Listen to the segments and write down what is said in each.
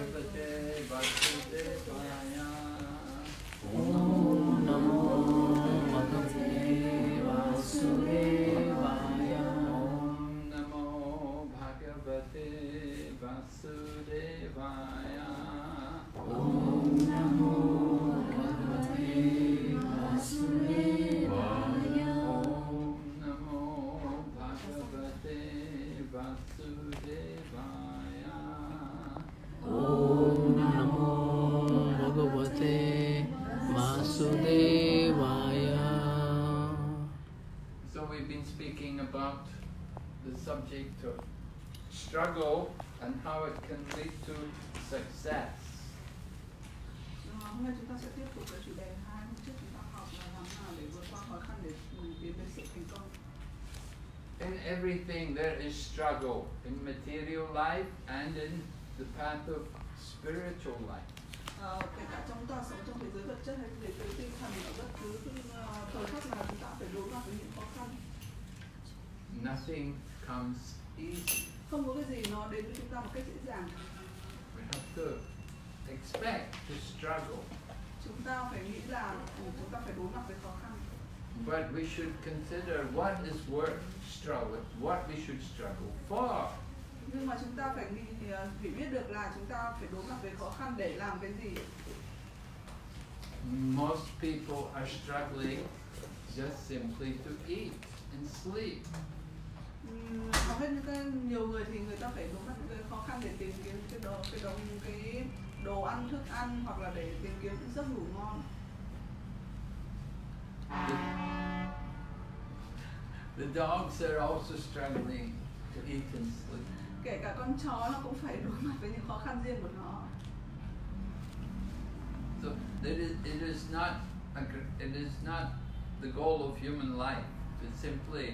Give the struggle and how it can lead to success. In everything there is struggle, in material life and in the path of spiritual life. Nothing comes easy. Không có cái gì nó đến với chúng ta một cách dễ dàng. We have to expect to struggle. Chúng ta phải nghĩ là ừ, chúng ta phải đối mặt với khó khăn. But we should consider what is worth struggle, what we should struggle for. Nhưng mà chúng ta phải nghĩ ờ, phải biết được là chúng ta phải đối mặt với khó khăn để làm cái gì. Most people are struggling just simply to eat and sleep. Hầu hết những cái nhiều người thì người ta phải đối mặt với cái khó khăn để tìm kiếm cái đồ cái đồ cái đồ ăn thức ăn hoặc là để tìm kiếm những giấc ngủ ngon. The dogs are also struggling to eat and sleep. kể cả con chó nó cũng phải đối mặt với những khó khăn riêng của nó. So it is, it is not it is not the goal of human life. To simply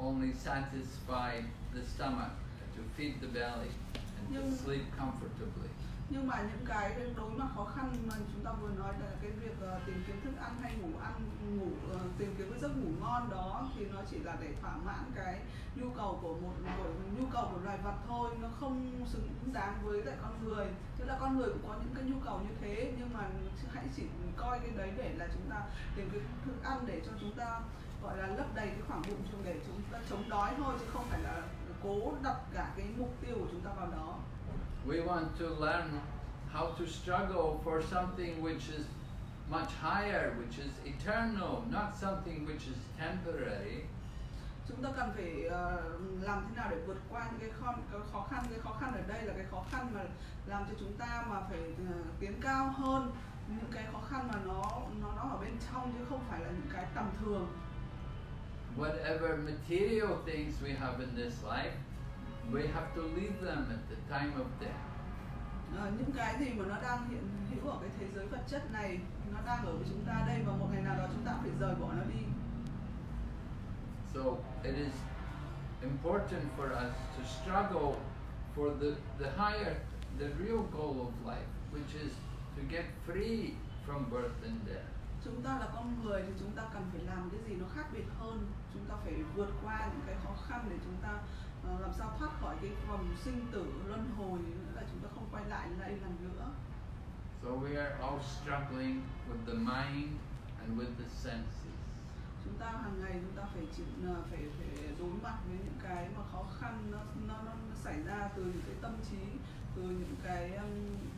only satisfy the stomach, to feed the belly, and to Nhưng- sleep comfortably. nhưng mà những cái đối mặt khó khăn mà chúng ta vừa nói là cái việc ờ, tìm kiếm thức ăn hay ngủ ăn ngủ ờ, tìm kiếm cái giấc ngủ ngon đó thì nó chỉ là để thỏa mãn cái nhu cầu của một của nhu cầu của loài vật thôi nó không xứng đáng với lại con người tức là con người cũng có những cái nhu cầu như thế nhưng mà hãy chỉ coi cái đấy để là chúng ta tìm cái thức ăn để cho chúng ta gọi là lấp đầy cái khoảng bụng chúng để chúng ta chống đói thôi chứ không phải là cố đặt cả cái mục tiêu của chúng ta vào đó. We want to learn how to struggle for something which is much higher, which is eternal, not something which is temporary. chúng ta cần phải ờ, làm thế nào để vượt qua những cái khó, cái khó khăn cái khó khăn ở đây là cái khó khăn mà làm cho chúng ta mà phải ờ, tiến cao hơn. Những cái khó khăn mà nó nó nó ở bên trong chứ không phải là những cái tầm thường Whatever material things we have in this life, we have to leave them at the time of death. Ờ, những cái gì mà nó đang hiện hữu ở cái thế giới vật chất này nó đang ở với chúng ta đây và một ngày nào đó chúng ta phải rời bỏ nó đi So it is important for us to struggle for the, the higher, the real goal of life, which is to get free from birth and death. chúng ta là con người thì chúng ta cần phải làm cái gì nó khác biệt hơn chúng ta phải vượt qua những cái khó khăn để chúng ta ờ, làm sao thoát khỏi cái vòng sinh tử luân hồi nữa là chúng ta không quay lại đây lần nữa So we are all struggling with the mind and with the senses. chúng ta hàng ngày chúng ta phải chịu ờ, phải phải đối mặt với những cái mà khó khăn nó nó, nó, xảy ra từ những cái tâm trí từ những cái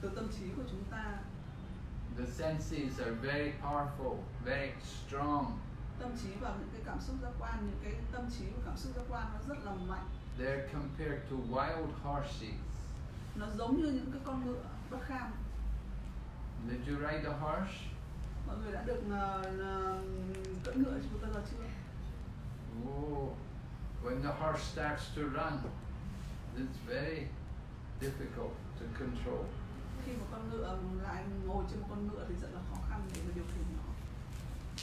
từ tâm trí của chúng ta The senses are very powerful, very strong. Tâm trí và những cái cảm xúc giác quan những cái tâm trí và cảm xúc giác quan nó rất là mạnh They're compared to wild horses. nó giống như những cái con ngựa bất kham Did you ride a horse? mọi người đã được ờ, cưỡi ngựa chưa bao giờ chưa Oh, when the horse starts to run, it's very difficult to control. khi một con ngựa lại ngồi trên một con ngựa thì rất là khó khăn để mà điều khiển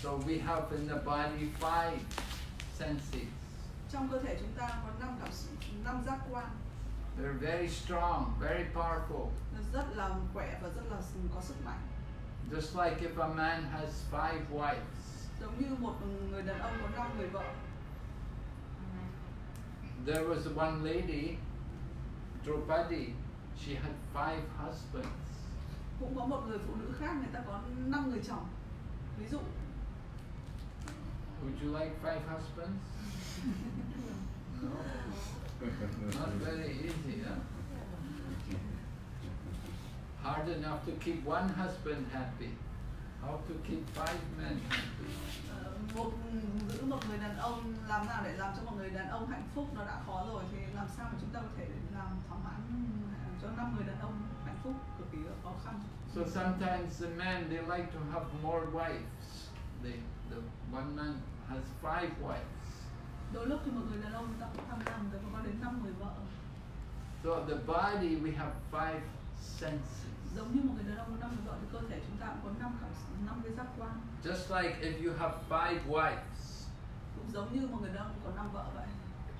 So we have in the body five senses. trong cơ thể chúng ta có năm cảm năm giác quan They're very strong, very powerful. rất là khỏe và rất là có sức mạnh Just like if a man has five wives, giống như một người đàn ông có năm người vợ there was one lady, Draupadi, she had five husbands. cũng có một người phụ nữ khác người ta có năm người chồng ví dụ Would you like five husbands? No. Not very easy, huh? Hard enough to keep one husband happy. How to keep five men happy? một giữ một người đàn ông làm nào để làm cho một người đàn ông hạnh phúc nó đã khó rồi thì làm sao mà chúng ta có thể làm thỏa mãn cho năm người đàn ông hạnh phúc cực kỳ khó khăn So sometimes the men they like to have more wives. They, the one man has five wives. đôi lúc thì một người đàn ông ta tham lam người ta có đến năm người vợ So the body we have five senses. giống như một người đàn ông năm người vợ thì cơ thể chúng ta cũng có năm cảm năm cái giác quan Just like if you have five wives, cũng giống như một người đàn ông có năm vợ vậy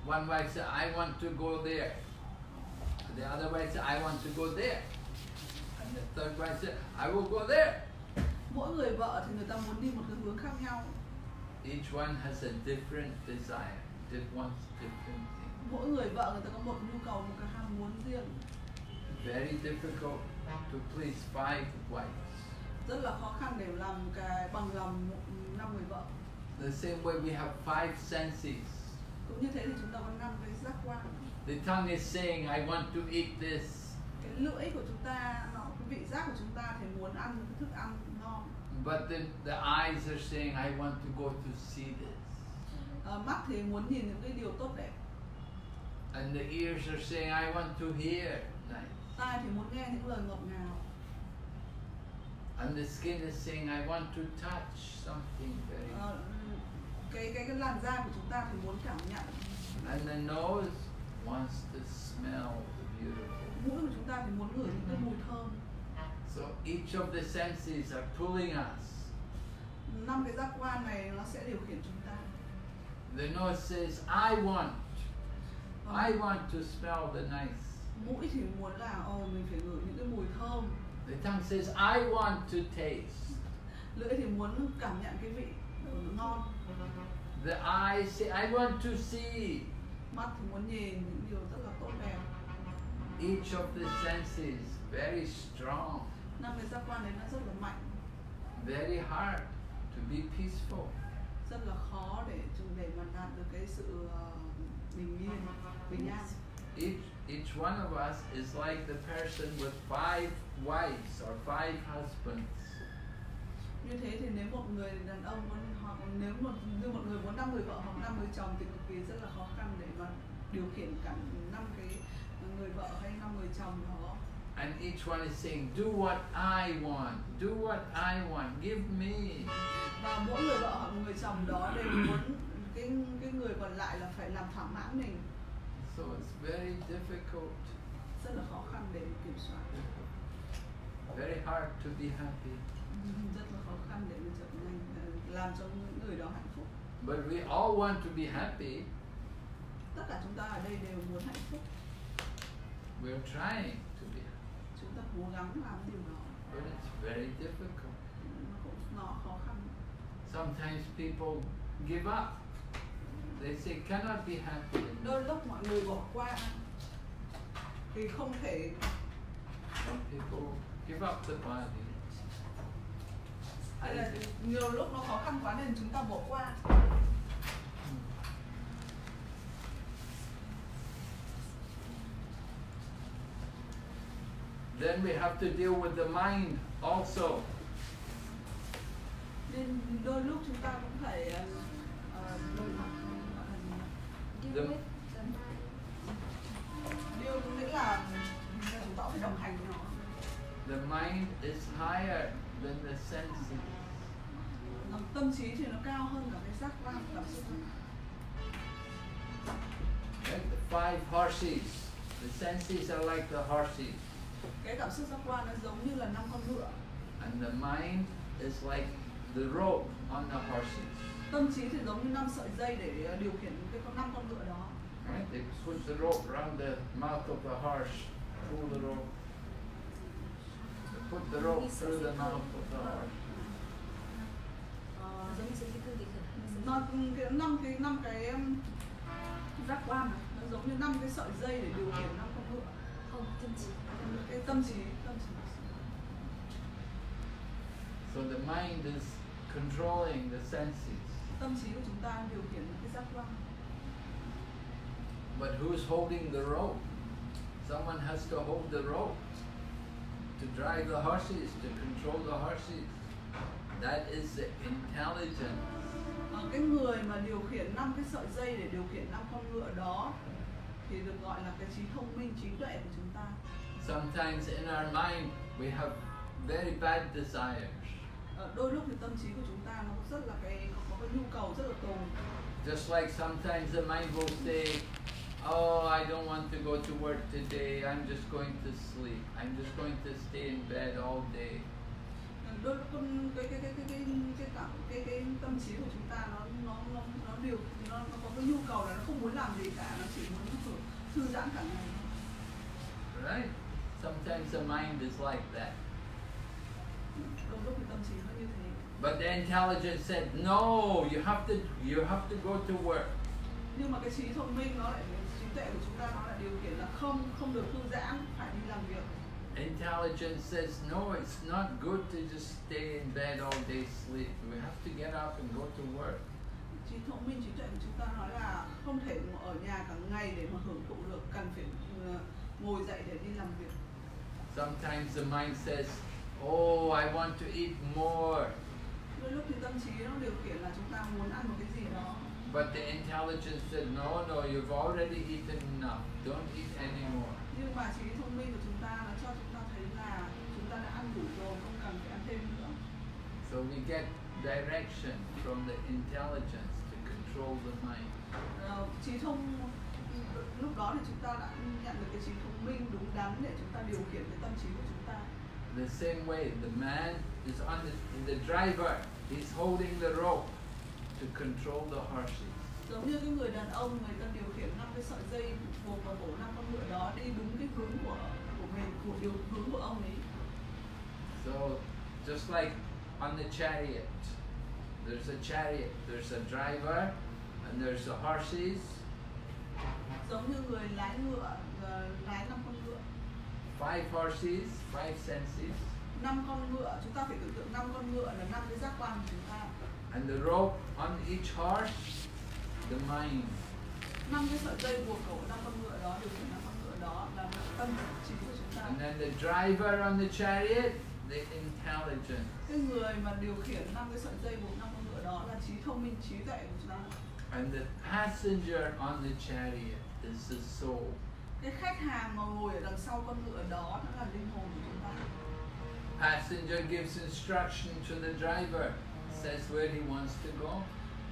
one wife said, I want to go there. The other wife said, I want to go there. And the third wife said, I will go there. mỗi người vợ thì người ta muốn đi một cái hướng khác nhau Each one has a different desire, wants different things. mỗi người vợ người ta có một nhu cầu một cái ham muốn riêng Very difficult to please five wives. rất là khó khăn để làm cái bằng lòng năm người vợ The same way we have five senses. cũng như thế thì chúng ta có năm cái giác quan The tongue is saying, I want to eat this. cái lưỡi của chúng ta nó cái vị giác của chúng ta thì muốn ăn cái thức ăn But the, the eyes are saying, I want to go to see this. Ờ, mắt thì muốn nhìn những cái điều tốt đẹp And the ears are saying, I want to hear. Nice. tai thì muốn nghe những lời ngọt ngào And the skin is saying, I want to touch something very. Ờ, cái cái cái làn da của chúng ta thì muốn cảm nhận And the nose wants to smell the beautiful. mũi của chúng ta thì muốn ngửi những cái mùi thơm So each of the senses are pulling us. năm cái giác quan này nó sẽ điều khiển chúng ta The nose says, I want. Còn I want to smell the nice. mũi thì muốn là ồ mình phải ngửi những cái mùi thơm The tongue says, I want to taste. lưỡi thì muốn cảm nhận cái vị ừ, ngon The eyes say, I want to see. mắt thì muốn nhìn những điều rất là tốt đẹp Each of the senses very strong, năm cái giác quan đấy nó rất là mạnh very hard to be peaceful. rất là khó để chúng để mà đạt được cái sự ờ, bình yên bình an Each, each one of us is like the person with five wives or five husbands. như thế thì nếu một người đàn ông muốn hoặc nếu một như một người muốn năm người vợ hoặc năm người chồng thì cực kỳ rất là khó khăn để mà điều khiển cả năm cái người vợ hay năm người chồng đó And each one is saying, Do what I want, do what I want, give me. và mỗi người vợ hoặc người chồng đó đều muốn cái cái người còn lại là phải làm thỏa mãn mình. So it's very difficult, rất là khó khăn để kiểm soát. Very hard to be happy. rất là khó khăn để mình trở nên ờ, làm cho những người đó hạnh phúc. But we all want to be happy. tất cả chúng ta ở đây đều muốn hạnh phúc. We're trying to be happy, chúng ta cố gắng làm điều đó but it's very difficult. nó khó khăn Sometimes people give up. They say, cannot be happy. đôi lúc mọi người bỏ qua thì không thể Some people give up the body. hay là nhiều lúc nó khó khăn quá nên chúng ta bỏ qua Then we have to deal with the mind also. nên đôi lúc chúng ta cũng phải ờ, ờ, đối mặt gọi là gì nhỉ? The, có nghĩa là chúng ta phải đồng hành với nó the mind is higher than the senses. Ờ, tâm trí thì nó cao hơn cả cái giác quan cảm xúc Right? The five horses. The senses are like the horses. Cái cảm xúc giác quan nó giống như là năm con ngựa And the mind is like the rope on the horses. tâm trí thì giống như năm sợi dây để ờ, điều khiển cái con năm con ngựa đó Right? They put the rope around the mouth of the horse, pull the rope. They put the rope through the mouth of the horse. Ờ, nó cái năm cái năm cái giác quan nó giống như năm cái sợi dây để điều khiển năm con ngựa không tâm trí cái tâm trí tâm trí So the mind is controlling the senses. tâm trí của chúng ta điều khiển cái giác quan But who's holding the rope? Someone has to hold the rope to drive the horses, to control the horses. That is the intelligence. Cái người mà điều khiển năm cái sợi dây để điều khiển năm con ngựa đó thì được gọi là cái trí thông minh trí tuệ của chúng ta Sometimes in our mind we have very bad desires. Ờ, đôi lúc thì tâm trí của chúng ta nó rất là cái có, cái nhu cầu rất là tồn Just like sometimes the mind will say, Oh, I don't want to go to work today, I'm just going to sleep. I'm just going to stay in bed all day. Ờ, đôi lúc cái cái cái cái cái cái cảm cái cái tâm trí của chúng ta nó nó nó nó điều nó, nó có cái nhu cầu là nó không muốn làm gì cả nó chỉ muốn thư giãn cả ngày Right? Sometimes the mind is like that. But the intelligence said, no, you have to, you have to go to work. nhưng mà cái trí thông minh nó lại trí tuệ của chúng ta nó lại điều khiển là không không được thư giãn phải đi làm việc Intelligence says, no, it's not good to just stay in bed all day sleep. We have to get up and go to work. trí thông minh trí tuệ của chúng ta nói là không thể ở nhà cả ngày để mà hưởng thụ được cần phải ờ, ngồi dậy để đi làm việc Sometimes the mind says, oh, I want to eat more. đôi lúc thì tâm trí nó điều khiển là chúng ta muốn ăn một cái gì đó But the intelligence said, no, no, you've already eaten enough. Don't eat anymore. nhưng mà trí thông minh của chúng ta nó cho chúng ta thấy là chúng ta đã ăn đủ rồi không cần phải ăn thêm nữa So we get direction from the intelligence to control the mind. Ờ, trí thông lúc đó thì chúng ta đã nhận được cái trí thông minh đúng đắn để chúng ta điều khiển cái tâm trí của chúng ta. The same way, the man is on the, the driver, he's holding the rope to control the horses. giống như cái người đàn ông người ta điều khiển năm cái sợi dây buộc vào cổ năm con ngựa đó đi đúng cái hướng của của mình của điều hướng của ông ấy. So, just like on the chariot, there's a chariot, there's a driver, and there's the horses, giống như người lái ngựa ờ, lái năm con ngựa. Five horses, five senses, năm con ngựa chúng ta phải tưởng tượng năm con ngựa là năm cái giác quan của chúng ta. And the rope on each horse, the mind. năm cái sợi dây buộc cổ năm con ngựa đó điều khiển năm con ngựa đó là tâm trí của chúng ta. And then the driver on the chariot, the intelligence. cái người mà điều khiển năm cái sợi dây buộc năm con ngựa đó là trí thông minh trí tuệ của chúng ta And the passenger on the chariot is the soul. cái khách hàng mà ngồi ở đằng sau con ngựa đó nó là linh hồn của chúng ta Passenger gives instruction to the driver, says where he wants to go.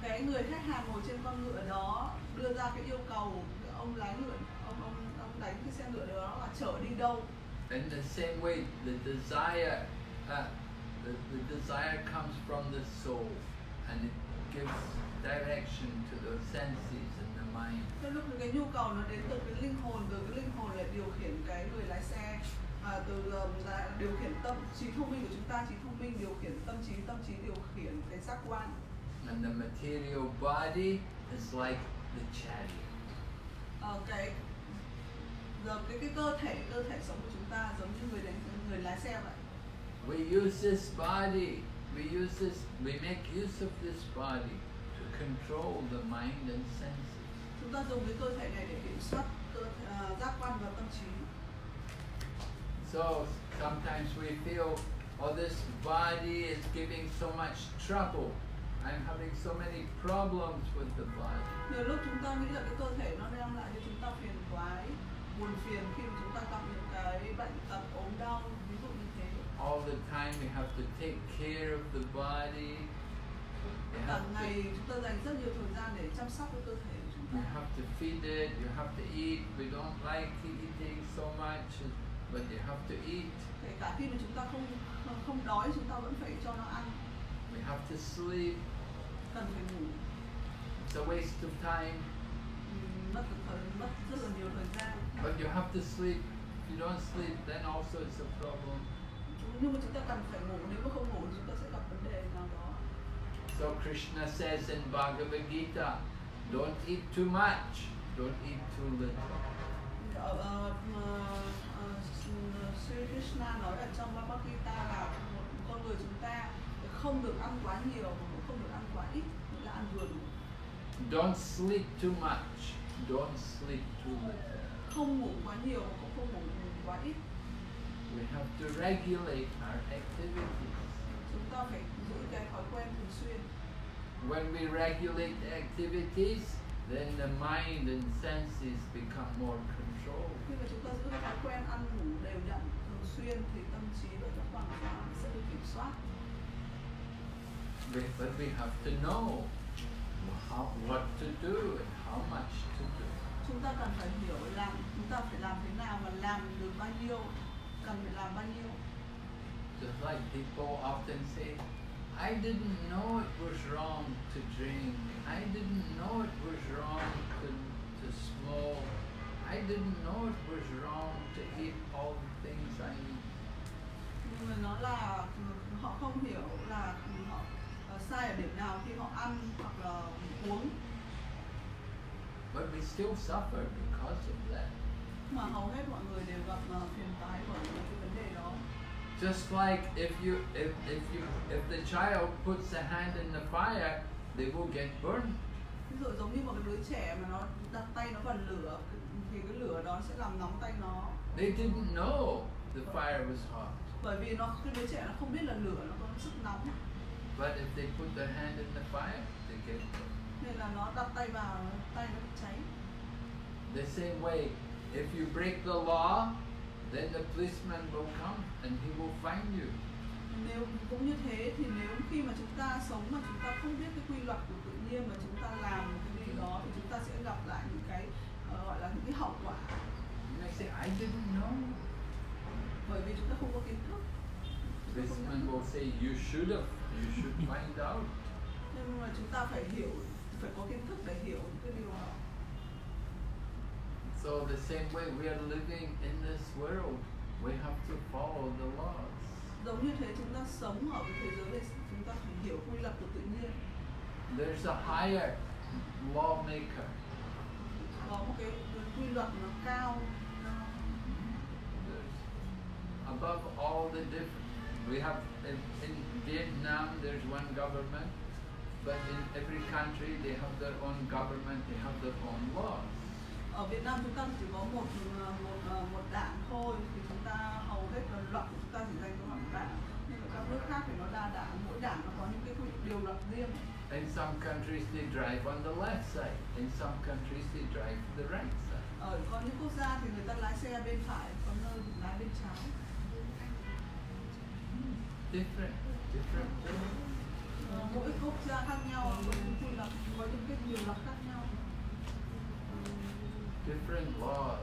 cái người khách hàng ngồi trên con ngựa đó đưa ra cái yêu cầu ông lái ngựa ông ông ông đánh cái xe ngựa đó là chở đi đâu In the same way, the desire, uh, the, the desire comes from the soul, and it gives direction to the senses and the mind. Thế lúc cái nhu cầu nó đến từ cái linh hồn từ cái linh hồn lại điều khiển cái người lái xe à, từ là điều khiển tâm trí thông minh của chúng ta trí thông minh điều khiển tâm trí tâm trí điều khiển cái giác quan And the material body is like the chariot. Ờ, cái giờ cái cái cơ thể cơ thể sống của chúng ta giống như người đánh người lái xe vậy We use this body, we use this, we make use of this body to control the mind and senses. chúng ta dùng cái cơ thể này để kiểm soát cơ giác quan và tâm trí So sometimes we feel, oh, this body is giving so much trouble. I'm having so many problems with the body. nhiều lúc chúng ta nghĩ là cái cơ thể nó đem lại cho chúng ta phiền toái buồn phiền khi mà chúng ta gặp những cái bệnh tật ốm đau ví dụ như thế All the time we have to take care of the body. Cả to, ngày chúng ta dành rất nhiều thời gian để chăm sóc cơ thể của chúng you ta have to feed it, you have to eat. We don't like eating so much, but you have to eat. kể cả khi mà chúng ta không không đói chúng ta vẫn phải cho nó ăn We have to sleep. cần phải ngủ It's a waste of time, mất mất rất là nhiều thời gian but you have to sleep. If you don't sleep, then also it's a problem. nhưng mà chúng ta cần phải ngủ nếu mà không ngủ chúng ta sẽ So Krishna says in Bhagavad Gita, don't eat too much, don't eat too little. Krishna nói ở trong Bhagavad Gita là con người chúng ta không được ăn quá nhiều mà cũng không được ăn quá ít là ăn vừa đủ Don't sleep too much. Don't sleep too little. không ngủ quá nhiều cũng không ngủ quá ít We have to regulate our activities. chúng ta phải When we regulate activities, then the mind and senses become more controlled. khi mà chúng ta giữ thói quen ăn ngủ đều đặn thường xuyên thì tâm trí và các khoảng sáng sẽ được kiểm soát But we have to know how, what to do and how much to do. chúng ta cần phải hiểu làm chúng ta phải làm thế nào và làm được bao nhiêu cần phải làm bao nhiêu Just like people often say, I didn't know it was wrong to drink. I didn't know it was wrong to, to smoke. I didn't know it was wrong to eat all the things I eat. But we still suffer because of that. mà hầu hết mọi người đều gặp phiền toái bởi cái vấn đề đó Just like if you if, if you if the child puts a hand in the fire, they will get burned. ví dụ giống như một cái đứa trẻ mà nó đặt tay nó vào lửa thì cái lửa đó sẽ làm nóng tay nó They didn't know the fire was hot. bởi vì nó cái đứa trẻ nó không biết là lửa nó có sức nóng But if they put their hand in the fire, they get burned. nên là nó đặt tay vào tay nó bị cháy The same way, if you break the law, then the policeman will come and he will find you. nếu cũng như thế thì nếu khi mà chúng ta sống mà chúng ta không biết cái quy luật của tự nhiên mà chúng ta làm một cái gì đó thì chúng ta sẽ gặp lại những cái ờ, gọi là những cái hậu quả And I say, I didn't know. bởi vì chúng ta không có kiến thức Policeman will say, you should have. You should find out. nhưng mà chúng ta phải hiểu phải có kiến thức để hiểu cái điều đó So the same way we are living in this world, we have to follow the laws. giống như thế chúng ta sống ở cái thế giới này chúng ta phải hiểu quy luật của tự nhiên There's a higher lawmaker. có một cái, cái quy luật nó cao There's above all the different. We have in, in Vietnam there's one government, but in every country they have their own government. They have their own laws. Ở Việt Nam chúng ta chỉ có một ờ, một ờ, một đảng thôi thì chúng ta hầu hết là luật của chúng ta chỉ dành cho một đảng nhưng ở các nước khác thì nó đa đảng mỗi đảng nó có những cái quy điều luật riêng In some countries they drive on the left side. In some countries they drive the right side. ở có những quốc gia thì người ta lái xe bên phải có nơi thì lái bên trái Different, different. Ờ, mỗi quốc gia khác nhau có những quy luật có những cái điều luật khác different laws.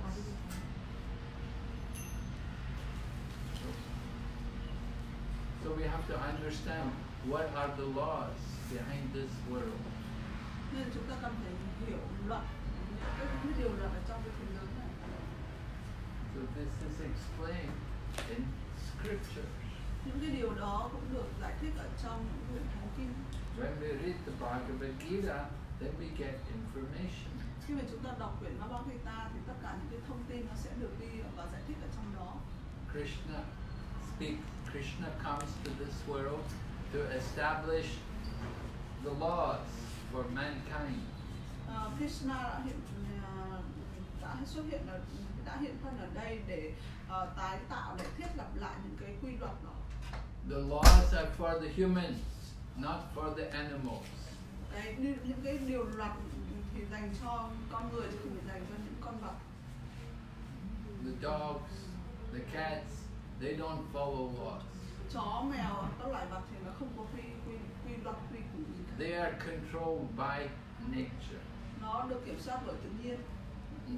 So we have to understand what are the laws behind this world. So this is explained in scripture. những cái điều đó cũng được giải thích ở trong những quyển thánh kinh When we read the Bhagavad Gita, then we get information. Khi mà chúng ta đọc quyển Bhagavad Gita thì tất cả những cái thông tin nó sẽ được đi và giải thích ở trong đó Krishna speak Krishna comes to this world to establish the laws for mankind. Ờ, Krishna đã hiện ờ, đã xuất hiện ở đã hiện thân ở đây để ờ, tái tạo để thiết lập lại những cái quy luật đó The laws are for the humans, not for the animals. những những cái điều luật thì dành cho con người chứ không phải dành cho những con vật The dogs, the cats, they don't follow laws. chó mèo các loại vật thì nó không có quy quy quy luật quy củ gì cả They are controlled by nature. nó được kiểm soát bởi tự nhiên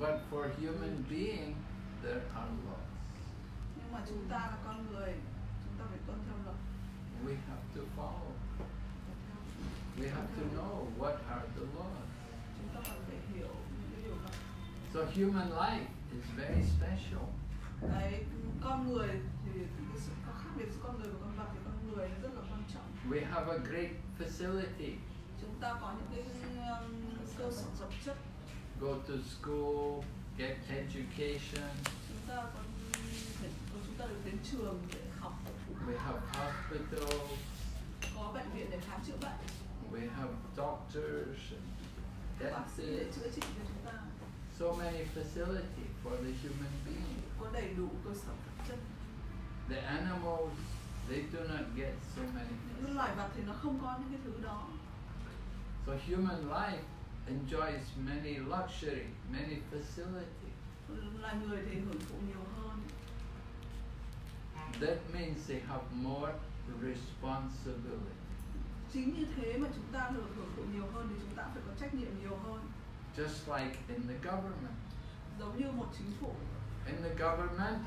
But for human being, there are laws. nhưng mà chúng ta là con người chúng ta phải tuân theo luật We have to follow. We have to know what are the laws. So human life is very special. cái con người thì cái sự có khác biệt giữa con người và con vật thì con người rất là quan trọng. We have a great facility. chúng ta có những cái um, cơ sở vật chất. Go to school, get education, chúng ta có thể ta được đến trường để học. We have hospitals, có bệnh viện để khám chữa bệnh. We have doctors and bác sĩ để dentists, chữa trị cho chúng ta so many facilities for the human being. có đầy đủ cơ sở vật chất The animals, they do not get so many những loài vật thì nó không có những cái thứ đó So human life enjoys many luxury, many facility. loài người thì hưởng thụ nhiều hơn That means they have more responsibility. chính như thế mà chúng ta được hưởng thụ nhiều hơn thì chúng ta phải có trách nhiệm nhiều hơn Just like in the government. giống như một chính phủ In the government,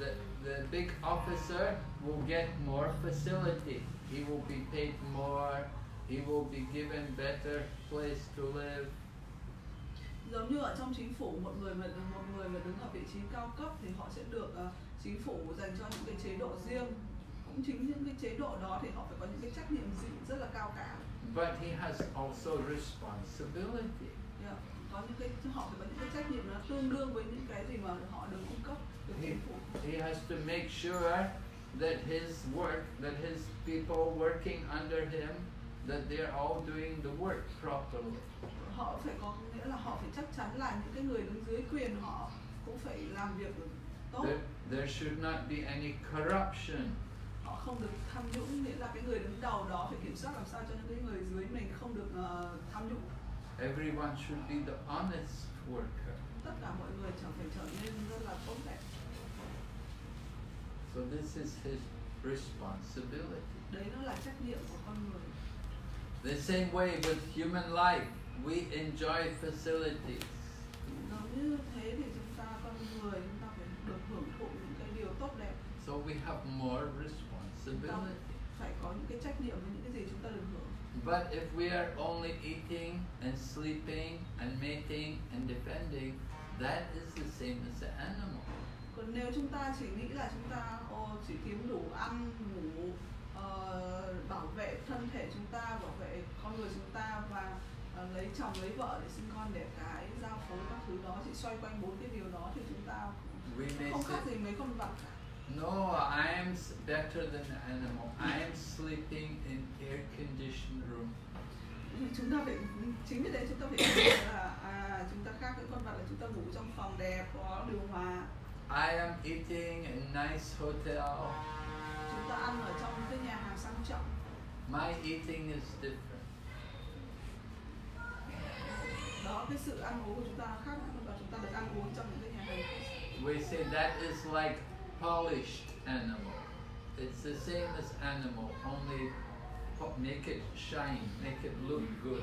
the, the big officer will get more facility. He will be paid more. He will be given better place to live. giống như ở trong chính phủ một người mà một người mà đứng ở vị trí cao cấp thì họ sẽ được ờ, chính phủ dành cho những cái chế độ riêng cũng chính những cái chế độ đó thì họ phải có những cái trách nhiệm riêng rất là cao cả But he has also responsibility. Yeah. có những cái họ phải có những cái trách nhiệm nó tương đương với những cái gì mà họ được cung cấp He, chính phủ he has to make sure that his work, that his people working under him, that they're all doing the work properly. họ phải có nghĩa là họ phải chắc chắn là những cái người đứng dưới quyền họ cũng phải làm việc được tốt There, there should not be any corruption. Họ không được tham nhũng nghĩa là cái người đứng đầu đó phải kiểm soát làm sao cho những cái người dưới mình không được ờ, tham nhũng Everyone should be the honest worker. tất cả mọi người trở phải trở nên rất là tốt đẹp So this is his responsibility. đấy nó là trách nhiệm của con người The same way with human life, we enjoy facilities. giống như thế thì chúng ta con người chúng ta phải được hưởng thụ những cái điều tốt đẹp So we have more responsibility. Phải có những cái trách nhiệm với những cái gì chúng ta được hưởng But if we are only eating and sleeping and mating and defending, that is the same as the animal. còn nếu chúng ta chỉ nghĩ là chúng ta ô, chỉ kiếm đủ ăn ngủ ờ, bảo vệ thân thể chúng ta bảo vệ con người chúng ta và ờ, lấy chồng lấy vợ để sinh con đẻ cái giao phối các thứ đó chỉ xoay quanh bốn cái điều đó thì chúng ta We không khác gì mấy con vật cả no, I am better than the animal. I am sleeping in air-conditioned room. chúng ta phải chính vì thế chúng ta phải là à, chúng ta khác với con vật là chúng ta ngủ trong phòng đẹp có điều hòa I am eating in nice hotel. chúng ta ăn ở trong cái nhà hàng sang trọng My eating is different. đó cái sự ăn uống của chúng ta khác và chúng ta được ăn uống trong những cái nhà hàng. We say that is like polished animal. It's the same as animal, only make it shine, make it look good.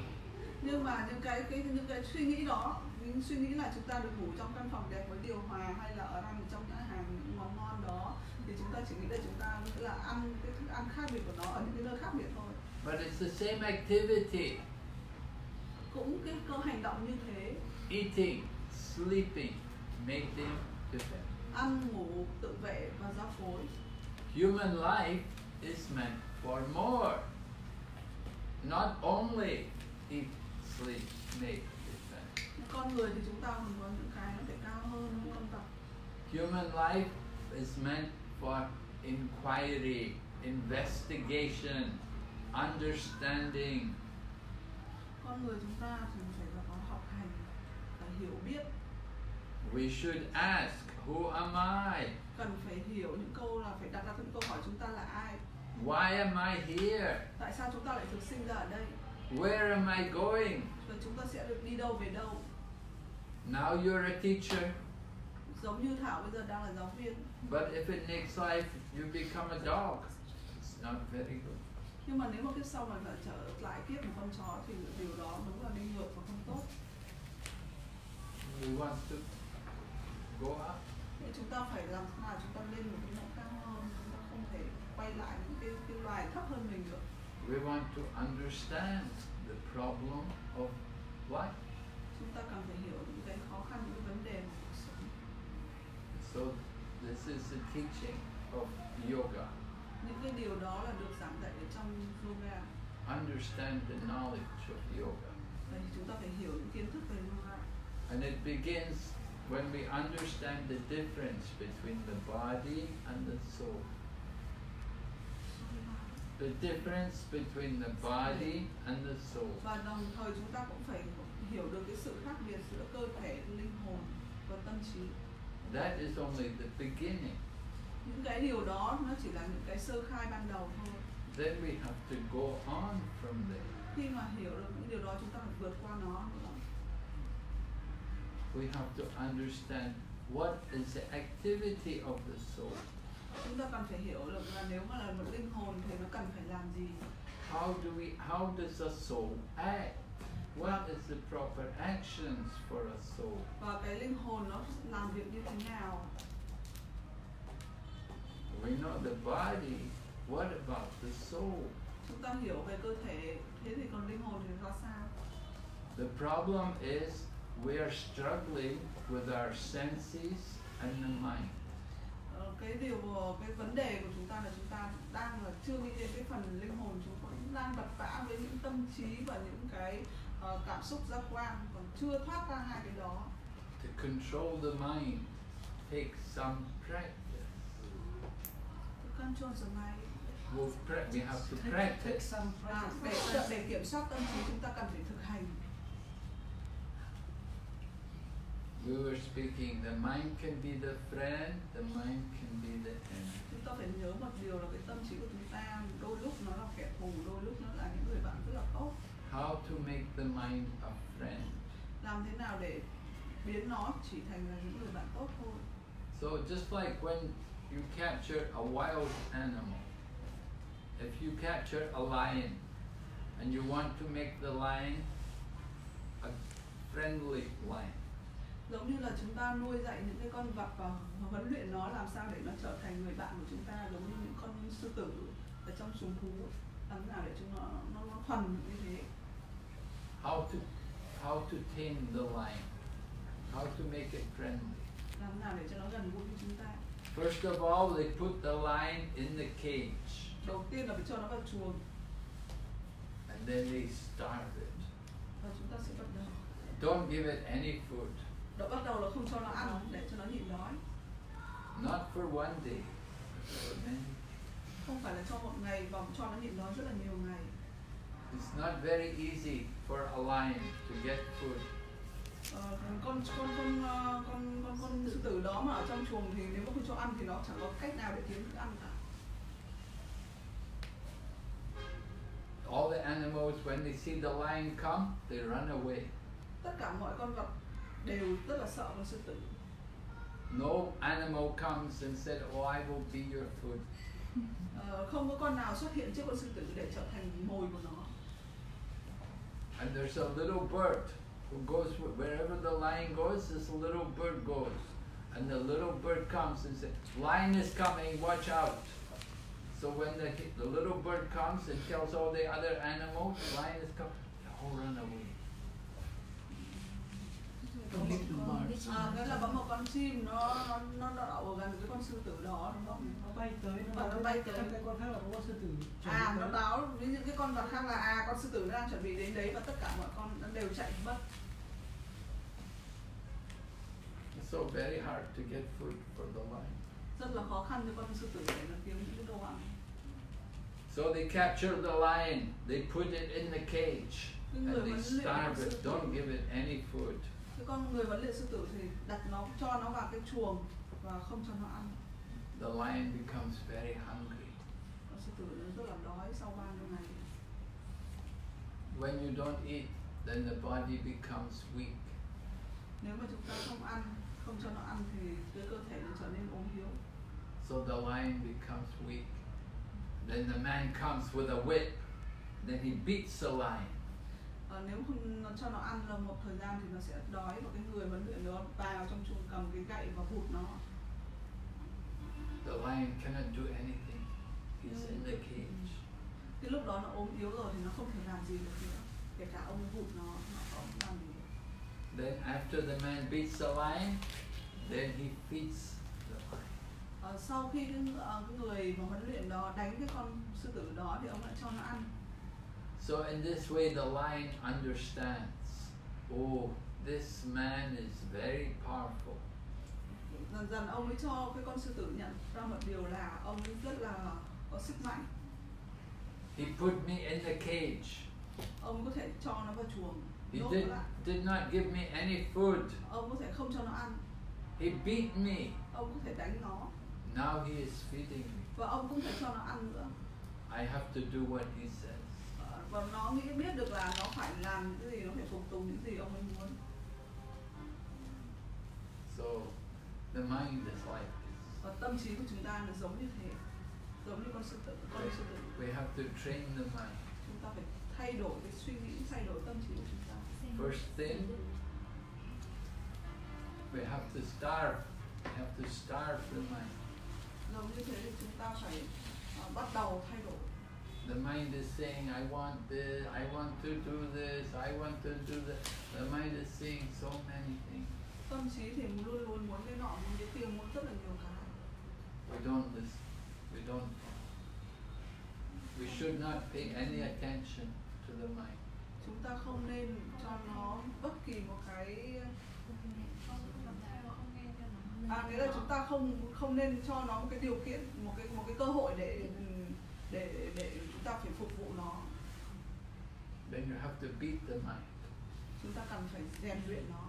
nhưng mà những cái cái những cái suy nghĩ đó những suy nghĩ là chúng ta được ngủ trong căn phòng đẹp với điều hòa hay là ở ăn trong nhà hàng những món ngon đó thì chúng ta chỉ nghĩ là chúng ta nghĩa là ăn cái thức ăn khác biệt của nó ở những cái nơi khác biệt thôi But it's the same activity. cũng cái cơ hành động như thế Eating, sleeping, mating, defend. Ăn ngủ tự vệ và giao phối Human life is meant for more. Not only eat, sleep, mate, defend. con người thì chúng ta còn có những cái nó phải cao hơn Human life is meant for inquiry, investigation, understanding. con người chúng ta thì phải là có học hành và hiểu biết We should ask, Who am I? cần phải hiểu những câu là phải đặt ra những câu hỏi chúng ta là ai Why am I here? tại sao chúng ta lại được sinh ra ở đây Where am I going? và chúng ta sẽ được đi đâu về đâu Now you're a teacher, giống như thảo bây giờ đang là giáo viên but if in next life you become a dog, it's not very good. nhưng mà nếu mà kiếp sau mà trở lại kiếp một con chó thì điều đó đúng là đi ngược và không tốt We want to go up. Nên chúng ta phải làm thế nào chúng ta lên một cái ngưỡng cao hơn chúng ta không thể quay lại những cái, cái loài thấp hơn mình được We want to understand the problem of life. chúng ta cần phải hiểu những cái khó khăn những vấn đề của cuộc sống So this is the teaching of yoga. những cái điều đó là được giảng dạy ở trong yoga Understand the knowledge of yoga. chúng ta phải hiểu những kiến thức về yoga And it begins when we understand the difference between the body and the soul. The difference between the body and the soul. và đồng thời chúng ta cũng phải hiểu được cái sự khác biệt giữa cơ thể linh hồn và tâm trí That is only the beginning. những cái điều đó nó chỉ là những cái sơ khai ban đầu thôi Then we have to go on from there. khi mà hiểu được những điều đó chúng ta phải vượt qua nó nữa We have to understand what is the activity of the soul. chúng ta cần phải hiểu được là nếu mà là một linh hồn thì nó cần phải làm gì How do we how does a soul act? What is the proper actions for a soul? và cái linh hồn nó làm việc như thế nào We know the body. What about the soul? chúng ta hiểu về cơ thể thế thì còn linh hồn thì ra sao The problem is we are struggling with our senses and the mind. Ờ, cái điều cái vấn đề của chúng ta là chúng ta đang là chưa nghĩ đến cái phần linh hồn chúng vẫn đang vật vã với những tâm trí và những cái ờ, cảm xúc giác quan còn chưa thoát ra hai cái đó To control the mind takes some practice. control the mind We'll we have to Take, practice. some à, practice. để để kiểm soát tâm trí chúng ta cần phải thực hành We were speaking, the mind can be the friend, the mind can be the enemy. chúng ta phải nhớ một điều là cái tâm trí của chúng ta đôi lúc nó là kẻ thù đôi lúc nó là những người bạn rất là tốt How to make the mind a friend. làm thế nào để biến nó chỉ thành là những người bạn tốt thôi So just like when you capture a wild animal, if you capture a lion and you want to make the lion a friendly lion, giống như là chúng ta nuôi dạy những cái con vật và huấn luyện nó làm sao để nó trở thành người bạn của chúng ta giống như những con sư tử ở trong chuồng thú. Làm thế nào để chúng nó nó, nó thuần như thế? How to how to tame the lion, how to make it friendly. làm thế nào để cho nó gần gũi với chúng ta? First of all, they put the lion in the cage. Đầu tiên là phải cho nó vào chuồng. And then they starve it. và chúng ta sẽ bắt đầu Don't give it any food, đó bắt đầu là không cho nó ăn để cho nó nhịn đói. Not for one day, không phải là cho một ngày và cho nó nhịn đói rất là nhiều ngày. It's not very easy for a lion to get food. Ờ, con con con ờ, con con con sư tử đó mà ở trong chuồng thì nếu mà không cho ăn thì nó chẳng có cách nào để kiếm thức ăn cả. All the animals, when they see the lion come, they run away. tất cả mọi con vật đều rất là sợ con sư tử No animal comes and said, "Oh, I will be your food." Không có con nào xuất hiện trước con sư tử để trở thành mồi của nó And there's a little bird who goes wherever the lion goes. This little bird goes, and the little bird comes and says, "Lion is coming! Watch out!" So when the the little bird comes and tells all the other animals, "Lion is coming," they all run away. À, cái là có một con chim nó nó nó đậu ở gần cái con sư tử đó đúng không nó bay tới nó bay tới. cái con khác là có sư tử à nó báo với những cái con vật khác là à con sư tử nó đang chuẩn bị đến đấy và tất cả mọi con nó đều chạy mất It's so very hard to get food for the lion. rất là khó khăn cho con sư tử để nó kiếm những cái đồ ăn So they capture the lion. They put it in the cage and they con starve it. Don't give it any food. Cái con người huấn luyện sư tử thì đặt nó cho nó vào cái chuồng và không cho nó ăn The lion becomes very hungry. con sư tử nó rất là đói sau nhiêu ngày When you don't eat, then the body becomes weak. nếu mà chúng ta không ăn không cho nó ăn thì cái cơ thể nó trở nên ốm yếu So the lion becomes weak. Then the man comes with a whip. Then he beats the lion. Ờ, nếu không nó cho nó ăn là một thời gian thì nó sẽ đói và cái người huấn luyện nó vào trong chuồng cầm cái gậy và hụt nó The lion cannot do anything. He's in the cage. cái lúc đó nó ốm yếu rồi thì nó không thể làm gì được nữa kể cả ông hụt nó nó không làm gì được Then after the man beats the lion, then he feeds the lion. Ờ, sau khi cái, ờ, cái người mà huấn luyện đó đánh cái con sư tử đó thì ông lại cho nó ăn So in this way, the lion understands. Oh, this man is very powerful. dần dần ông ấy cho cái con sư tử nhận ra một điều là ông ấy rất là có sức mạnh He put me in the cage. ông có thể cho nó vào chuồng He did, did not give me any food. ông có thể không cho nó ăn He beat me. ông có thể đánh nó Now he is feeding me. và ông cũng thể cho nó ăn nữa I have to do what he says. Và nó nghĩ biết được là nó phải làm những cái gì nó phải phục tùng những gì ông ấy muốn So the mind is like this. và tâm trí của chúng ta là giống như thế giống như con sư tử con sư tử We have to train the mind. chúng ta phải thay đổi cái suy nghĩ thay đổi tâm trí của chúng ta First thing, we have to starve. We have to starve the mind. giống như thế thì chúng ta phải ờ, bắt đầu thay đổi The mind is saying, I want this, I want to do this, I want to do that. The mind is saying so many things. tâm trí thì luôn luôn muốn cái nọ muốn cái kia muốn rất là nhiều cái We don't listen. We don't. We should not pay any attention to the mind. chúng ta không nên cho nó bất kỳ một cái à nghĩa là chúng ta không không nên cho nó một cái điều kiện một cái một cái cơ hội để để để chúng ta phải phục vụ nó Then you have to beat the mind. chúng ta cần phải rèn luyện nó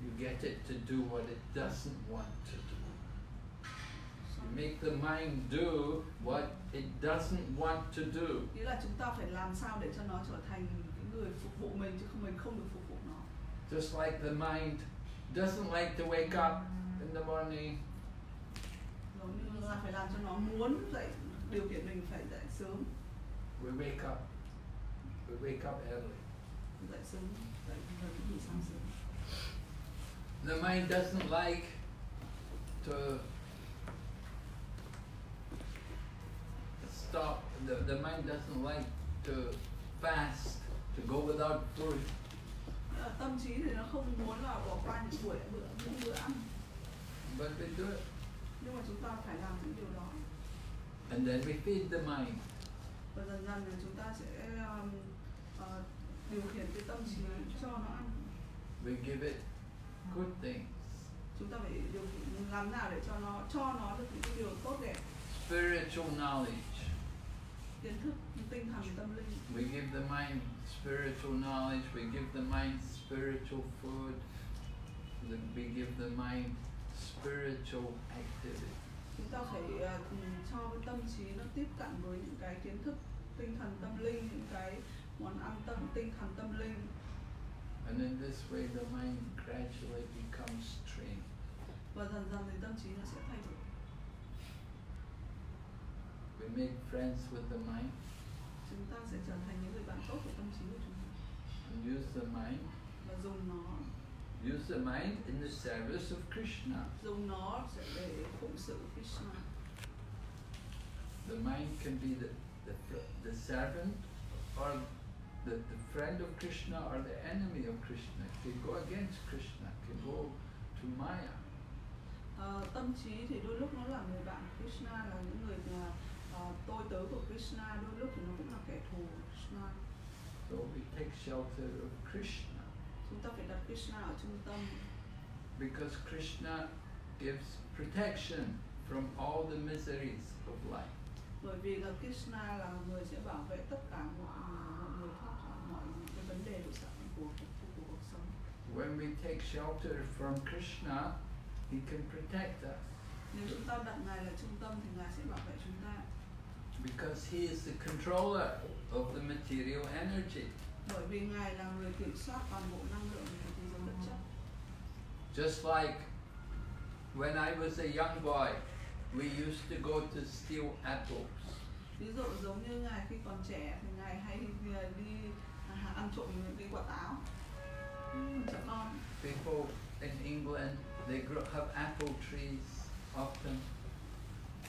You get it to do what it doesn't want to do. You make the mind do what it doesn't want to do. nghĩa là chúng ta phải làm sao để cho nó trở thành cái người phục vụ mình chứ không mình không được phục vụ nó Just like the mind doesn't like to wake up in the morning, giống như là phải làm cho nó muốn dậy điều khiển mình phải dậy sớm we wake up. We wake up early. dậy sớm dậy những buổi sáng sớm The mind doesn't like to stop, the, the mind doesn't like to fast, to go without food. Là tâm trí thì nó không muốn là bỏ qua những buổi bữa những bữa ăn But we do it. nhưng mà chúng ta phải làm những điều đó And then we feed the mind. và dần dần là chúng ta sẽ um, ờ, điều khiển cái tâm trí cho nó ăn We give it good things. chúng ta phải điều khiển làm nào để cho nó cho nó được những cái điều tốt đẹp Spiritual knowledge. kiến thức tinh thần tâm linh We give the mind spiritual knowledge, we give the mind spiritual food, we give the mind spiritual activity. Chúng ta phải ờ, cho cái tâm trí nó tiếp cận với những cái kiến thức tinh thần tâm linh những cái món ăn tâm tinh thần tâm linh. And in this way, the mind gradually becomes trained. và dần dần thì tâm trí nó sẽ thay đổi. We make friends with the mind. Chúng ta sẽ trở thành những người bạn tốt của tâm trí của chúng ta. And use the mind, và dùng nó use the mind in the service of Krishna. dùng nó để phụng sự Krishna The mind can be the, the, the servant or the, the friend of Krishna or the enemy of Krishna. It can go against Krishna, it can go to Maya. Ờ, tâm trí thì đôi lúc nó là người bạn Krishna là những người là ờ, tôi tớ của Krishna đôi lúc thì nó cũng là kẻ thù của Krishna So we take shelter of Krishna chúng ta phải đặt Krishna ở trung tâm because Krishna gives protection from all the miseries of life. bởi vì là Krishna là người sẽ bảo vệ tất cả mọi mọi người thoát khỏi mọi cái vấn đề của xã của cuộc sống When we take shelter from Krishna, he can protect us nếu chúng ta đặt ngài là trung tâm thì ngài sẽ bảo vệ chúng ta because he is the controller of the material energy. Bởi vì ngài là người kiểm soát toàn bộ năng lượng của thế giới vật chất Just like when I was a young boy, we used to go to steal apples. ví dụ giống như ngài khi còn trẻ thì ngài hay đi, đi ăn trộm những cái quả táo trẻ con People in England, they grow, have apple trees often.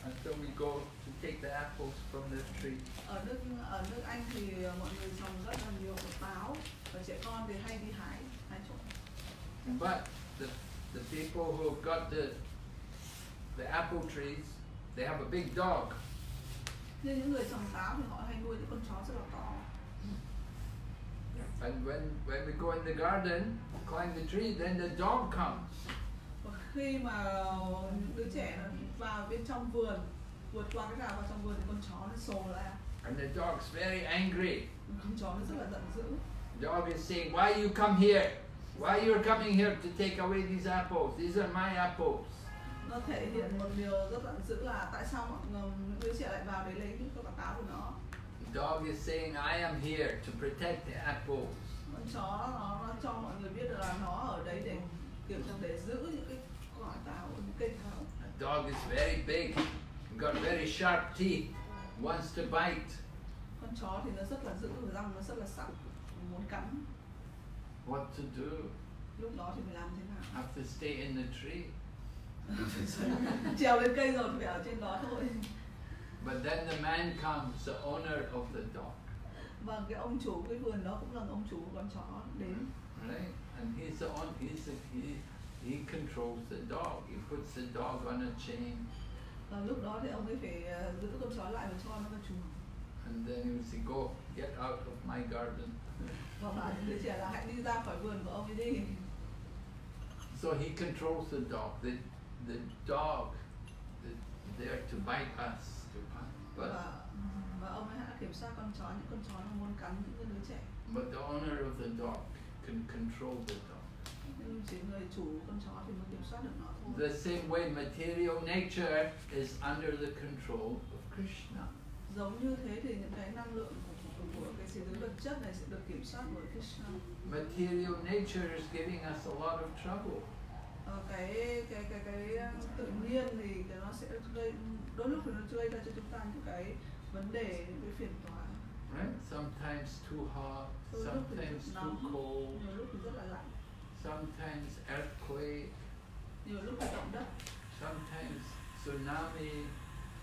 And so we go to take the apples from the tree. ở nước ở nước Anh thì mọi người trồng rất là nhiều quả táo và trẻ con thì hay đi hái hái trộm But the, the people who have got the, the apple trees, they have a big dog. nhưng những người trồng táo thì họ hay nuôi những con chó rất là to And when, when we go in the garden, climb the tree, then the dog comes. khi mà những đứa trẻ vào bên trong vườn vượt qua cái rào vào trong vườn thì con chó nó sồ ra And the dog's very angry. con chó nó rất là giận dữ The dog is saying, Why you come here? Why you're coming here to take away these apples? These are my apples. nó thể hiện một điều rất giận dữ là tại sao mọi người những đứa trẻ lại vào để lấy những quả táo của nó The dog is saying, I am here to protect the apples. con chó nó, nó cho mọi người biết là nó ở đấy để kiểu để giữ những cái quả táo những cây táo The dog is very big, got very sharp teeth, wants to bite. con chó thì nó rất là và răng nó rất là sắc muốn cắn What to do? lúc đó thì phải làm thế nào Have to stay in the tree. trèo lên cây rồi phải ở trên đó thôi But then the man comes, the owner of the dog, và cái ông chủ cái vườn đó cũng là ông chủ của con chó đến right? And he's the on, he's the, he, he controls the dog. He puts the dog on a chain, và lúc đó thì ông ấy phải ờ, giữ con chó lại và cho nó vào chuồng and then he would say, "Go, get out of my garden." và bảo những đứa trẻ là hãy đi ra khỏi vườn của ông ấy đi So he controls the dog. The the dog is there to bite us, to bite. But và và ông ấy đã kiểm soát con chó những con chó nó muốn cắn những đứa trẻ but the owner of the dog can control the dog. nhưng chỉ người chủ con chó thì mới kiểm soát được nó The same way material nature is under the control of Krishna. giống như thế thì những cái năng lượng của, cái thế giới vật chất này sẽ được kiểm soát bởi Krishna Material nature is giving us a lot of trouble. Ờ, cái cái cái cái tự nhiên thì nó sẽ gây đôi lúc thì nó gây ra cho chúng ta những cái vấn đề những cái phiền toái Right? Sometimes too hot, sometimes too cold, sometimes earthquake, nhiều lúc thì động đất sometimes tsunami,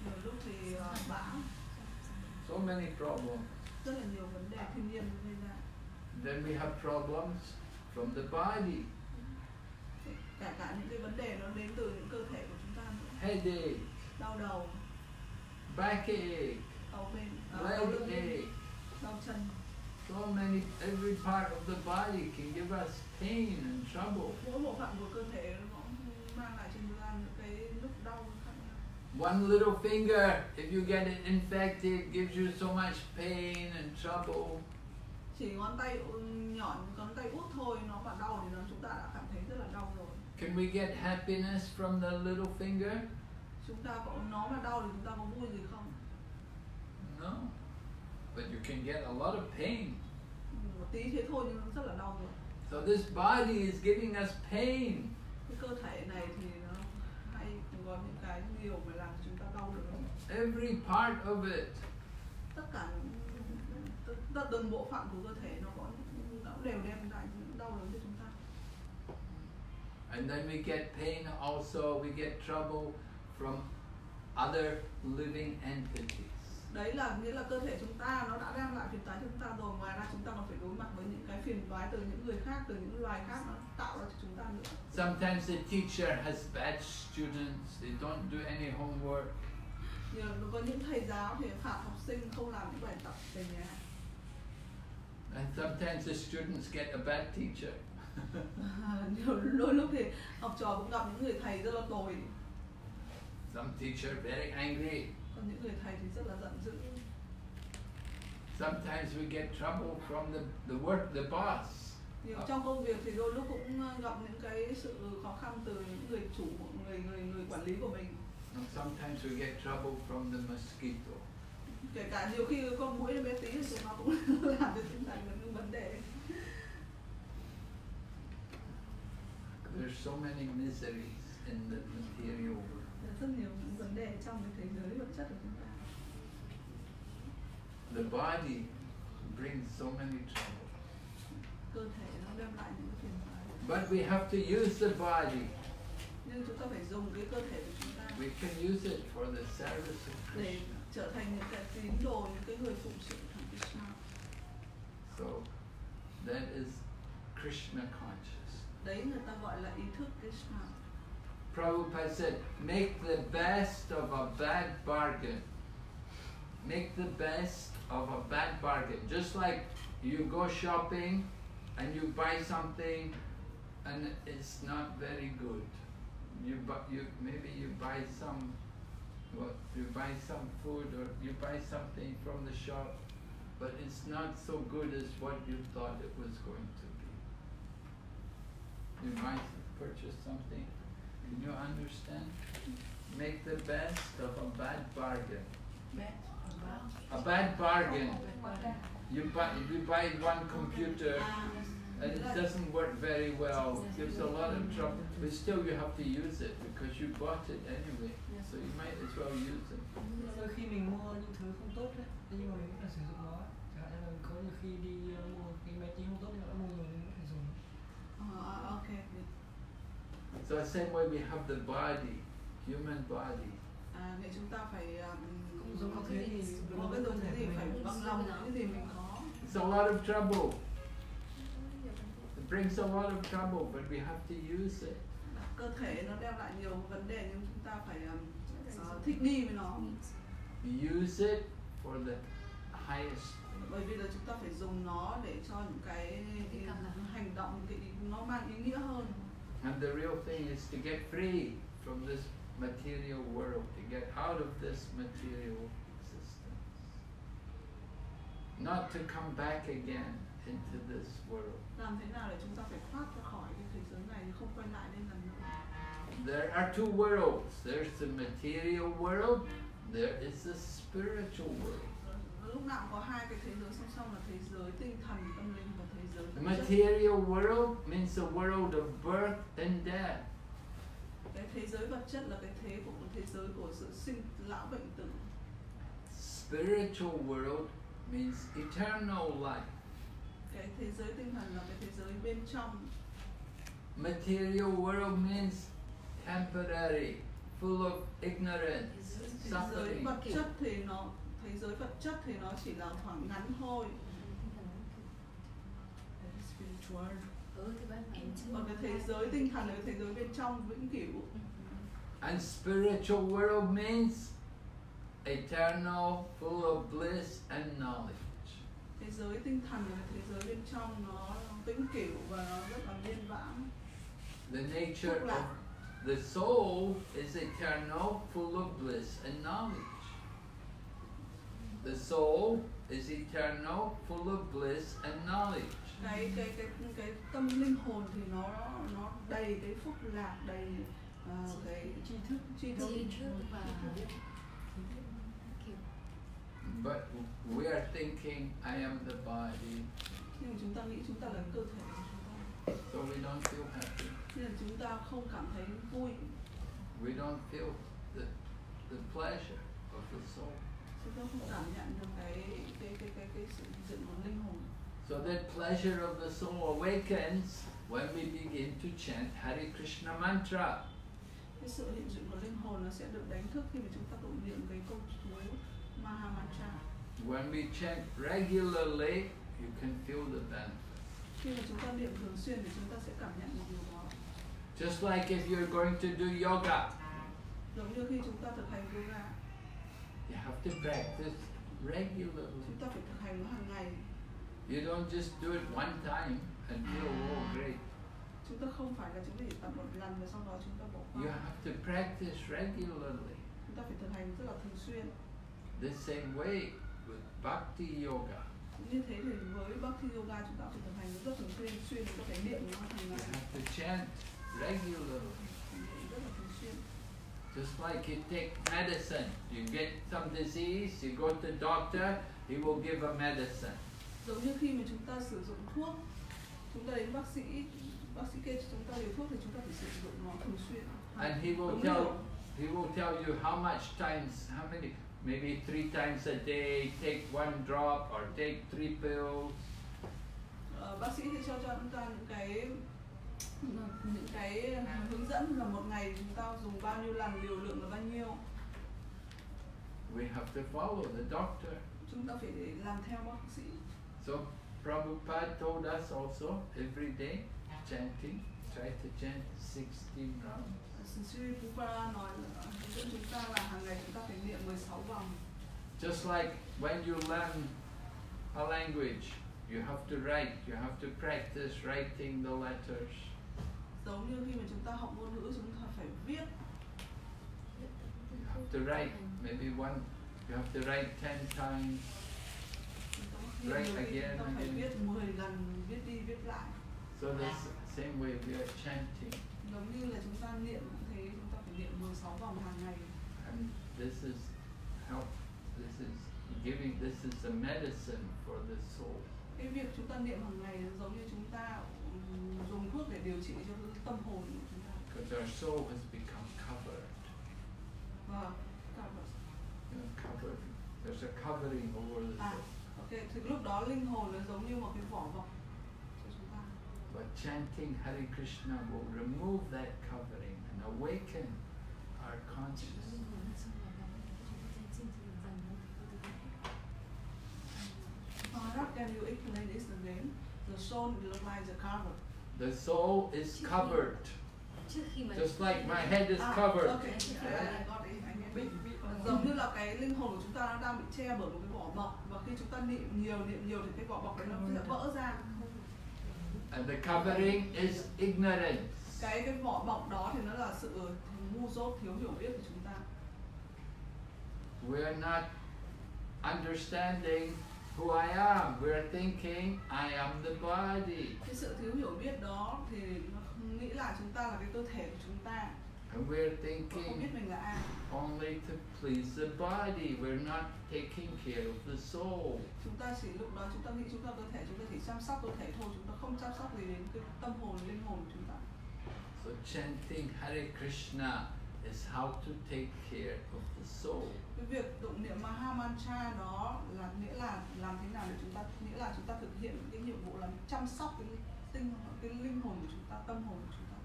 nhiều lúc thì ờ, bão. So many problems. rất là nhiều vấn đề thiên nhiên gây ra Then we have problems from the body, cả cả những cái vấn đề nó đến từ những cơ thể của chúng ta nữa. Headache, đau đầu. Backache, đau bên à, đau leg lưng ache. đau chân. So many, every part of the body can give us pain and trouble. mỗi bộ phận của cơ thể nó cũng mang lại cho chúng ta những cái lúc đau One little finger, if you get it infected, gives you so much pain and trouble. chỉ ngón tay ừ, nhọn ngón tay út thôi nó mà đau thì nó chúng ta đã cảm thấy rất là đau rồi Can we get happiness from the little finger? chúng ta có nó mà đau thì chúng ta có vui gì không No. But you can get a lot of pain. Một tí thế thôi nhưng nó rất là đau rồi So this body is giving us pain. cái cơ thể này thì có những cái điều mà làm chúng ta đau được Every part of it. tất cả tất, từng bộ phận của cơ thể nó có nó đều đem lại những đau đớn cho chúng ta And then we get pain also, we get trouble from other living entities. Đấy là nghĩa là cơ thể chúng ta nó đã đem lại phiền toái cho chúng ta rồi ngoài ra chúng ta còn phải đối mặt với những cái phiền toái từ những người khác từ những loài khác nó tạo ra cho chúng ta nữa Sometimes the teacher has bad students, they don't do any homework. Nhiều có những thầy giáo thì phạt học sinh không làm những bài tập về nhà And sometimes the students get a bad teacher. nhiều đôi lúc thì học trò cũng gặp những người thầy rất là tồi Some teacher very angry. Còn những người thầy thì rất là giận dữ Sometimes we get trouble from the, the work, the boss. nhiều trong công việc thì đôi lúc cũng ờ, gặp những cái sự khó khăn từ những người chủ người người người quản lý của mình And sometimes we get trouble from the mosquito. kể cả nhiều khi con mũi bé tí thì nó cũng làm cho chúng ta những vấn đề There's so many miseries in the material world. rất nhiều đề trong cái thế giới vật chất của chúng ta The body brings so many trouble. cơ thể nó đem lại những phiền toái But we have to use the body. nhưng chúng ta phải dùng cái cơ thể của chúng ta We can use it for the service of để Krishna. trở thành những cái tín đồ những cái người phụng sự thằng Krishna So that is Krishna conscious. đấy người ta gọi là ý thức Krishna Prabhupada said, make the best of a bad bargain. Make the best of a bad bargain. Just like you go shopping and you buy something and it's not very good. You buy, you maybe you buy some what you buy some food or you buy something from the shop, but it's not so good as what you thought it was going to be. You might purchase something. Can you understand? Make the best of a bad bargain. A bad bargain. You buy you buy one computer and it doesn't work very well, gives a lot of trouble, but still you have to use it because you bought it anyway, so you might as well use it. đôi khi mình mua những thứ không tốt đấy thế nhưng mà mình vẫn phải sử dụng nó chẳng hạn như là có nhiều khi đi ờ, mua cái máy tính không tốt nhưng đã mua rồi mình vẫn phải dùng Ờ, ok So the same way we have the body, human body. à, vậy chúng ta phải um, cũng giống có như cái gì có cái dùng cái gì phải bằng lòng những cái gì mình có It's a lot of trouble. It brings a lot of trouble, but we have to use it. cơ thể nó đem lại nhiều vấn đề nhưng chúng ta phải um, ờ, thích nghi với nó Use it for the highest. bởi vì là chúng ta phải dùng nó để cho những cái hành động cái nó mang ý nghĩa hơn And the real thing is to get free from this material world, to get out of this material existence. Not to come back again into this world. There are two worlds. There's the material world, there is the spiritual world. Lúc nào có hai cái thế giới song song là thế giới tinh thần tâm linh và thế giới chất material world means the world of birth and death. cái thế giới vật chất là cái thế của thế giới của sự sinh lão bệnh tử Spiritual world means eternal life. cái thế giới tinh thần là cái thế giới bên trong Material world means temporary, full of ignorance, thế giới suffering. vật chất thì nó thế giới vật chất thì nó chỉ là khoảng ngắn thôi. Còn cái thế giới tinh thần là thế giới bên trong vĩnh cửu. And spiritual world means eternal, full of bliss and knowledge. thế giới tinh thần là thế giới bên trong nó vĩnh cửu và nó rất là liên vãng. The nature of the soul is eternal, full of bliss and knowledge. The soul is eternal, full of bliss and knowledge. cái cái cái cái tâm linh hồn thì nó nó đầy cái phúc lạc đầy ờ, cái tri thức tri thức. Tri thức và But we are thinking, I am the body, nhưng mà chúng ta nghĩ chúng ta là cơ thể so we don't feel happy. nên chúng ta không cảm thấy vui. We don't feel the, the pleasure of the soul. Chúng ta không cảm nhận được cái cái cái cái cái sự dựng của linh hồn. So that pleasure of the soul awakens when we begin to chant Hare Krishna mantra. cái sự hiện diện của linh hồn nó sẽ được đánh thức khi mà chúng ta tụng niệm cái câu chú Mahamantra When we chant regularly, you can feel the benefit. khi mà chúng ta niệm thường xuyên thì chúng ta sẽ cảm nhận được điều đó. Just like if you're going to do yoga, giống như khi chúng ta thực hành yoga you have to practice regularly. chúng ta phải thực hành nó hàng ngày You don't just do it one time and feel oh great. chúng ta không phải là chúng ta chỉ tập một lần và sau đó chúng ta bỏ You qua have to practice regularly. chúng ta phải thực hành rất là thường xuyên The same way with bhakti yoga. như thế thì với Bhakti Yoga chúng ta phải thực hành rất thường xuyên xuyên ta phải niệm nó hàng You ngày have to chant regularly. rất là thường xuyên Just like you take medicine, you get some disease, you go to doctor, he will give a medicine. giống như khi mà chúng ta sử dụng thuốc chúng ta đến bác sĩ bác sĩ kê cho chúng ta liều thuốc thì chúng ta phải sử dụng nó thường xuyên And he will tell he will tell you how much times, how many, maybe three times a day, take one drop or take three pills. Ờ, bác sĩ sẽ cho cho chúng ta những cái những cái hướng dẫn là một ngày chúng ta dùng bao nhiêu lần liều lượng là bao nhiêu We have to follow the doctor. chúng ta phải làm theo bác sĩ So Prabhupada told us also every day chanting, try to chant 16 rounds. Sri Prabhupada nói dẫn chúng ta là hàng ngày chúng ta phải niệm 16 vòng Just like when you learn a language, You have to write, you have to practice writing the letters. Giống như khi mà chúng ta học ngôn ngữ chúng ta phải viết You have to write maybe one, you have to write ten times. Again, chúng ta phải viết 10 lần viết đi viết lại So this same way we are chanting. giống như là chúng ta niệm cũng thế chúng ta phải niệm 16 vòng hàng ngày And this is help, this is giving, this is a medicine for the soul. cái việc chúng ta niệm hàng ngày giống như chúng ta dùng thuốc để điều trị cho cái tâm hồn của Because our soul has become covered. You know, covered. There's a covering over the ah, soul. ok thì lúc đó linh hồn nó giống như một cái vỏ bọc cho chúng ta But chanting Hare Krishna will remove that covering and awaken our consciousness. Maharaj, can you explain this again? The soul look like the cover. The soul is covered, trước khi mà just like my head is ah, covered. Okay, yeah, I got it, I get it. Giống như là cái linh hồn của chúng ta nó đang bị che bởi một cái vỏ bọc và khi chúng ta niệm nhiều niệm nhiều thì cái vỏ bọc đấy nó sẽ vỡ ra. And the covering is ignorance. Cái cái vỏ bọc đó thì nó là sự ngu dốt thiếu hiểu biết của chúng ta. We're not understanding who I am. We're thinking I am the body. Cái sự thiếu hiểu biết đó thì nghĩ là chúng ta là cái cơ thể của chúng ta And we're thinking only to please the body. We're not taking care of the soul. Chúng ta chỉ lúc đó chúng ta nghĩ chúng ta cơ thể chúng ta chỉ chăm sóc cơ thể thôi, chúng ta không chăm sóc gì đến cái tâm hồn, linh hồn chúng ta. So chanting Hare Krishna is how to take care of the soul. cái việc tụng niệm Mahamantra đó là nghĩa là làm thế nào để chúng ta nghĩa là chúng ta thực hiện cái nhiệm vụ là chăm sóc cái tinh cái linh hồn của chúng ta tâm hồn của chúng ta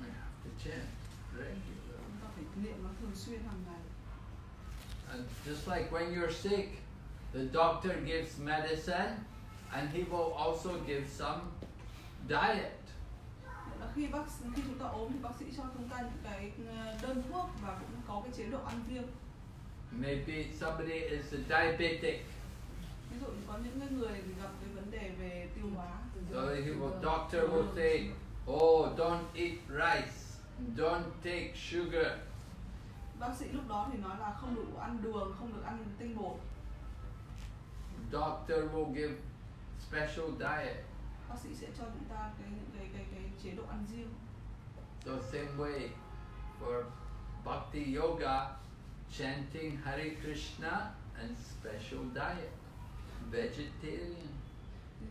We have to chant regularly. chúng ta phải niệm nó thường xuyên hàng ngày And just like when you're sick, the doctor gives medicine and he will also give some diet. Khi bác khi chúng ta ốm thì bác sĩ cho chúng ta những cái ờ, đơn thuốc và cũng có cái chế độ ăn riêng. Maybe somebody is a diabetic, ví dụ có những người thì gặp cái vấn đề về tiêu hóa so he will, doctor will say, oh, don't eat rice, don't take sugar. bác sĩ lúc đó thì nói là không được ăn đường không được ăn tinh bột. Doctor will give special diet. bác sĩ sẽ cho chúng ta cái những cái cái cái chế độ ăn riêng So same way for bhakti yoga, chanting Hare Krishna and special diet, vegetarian.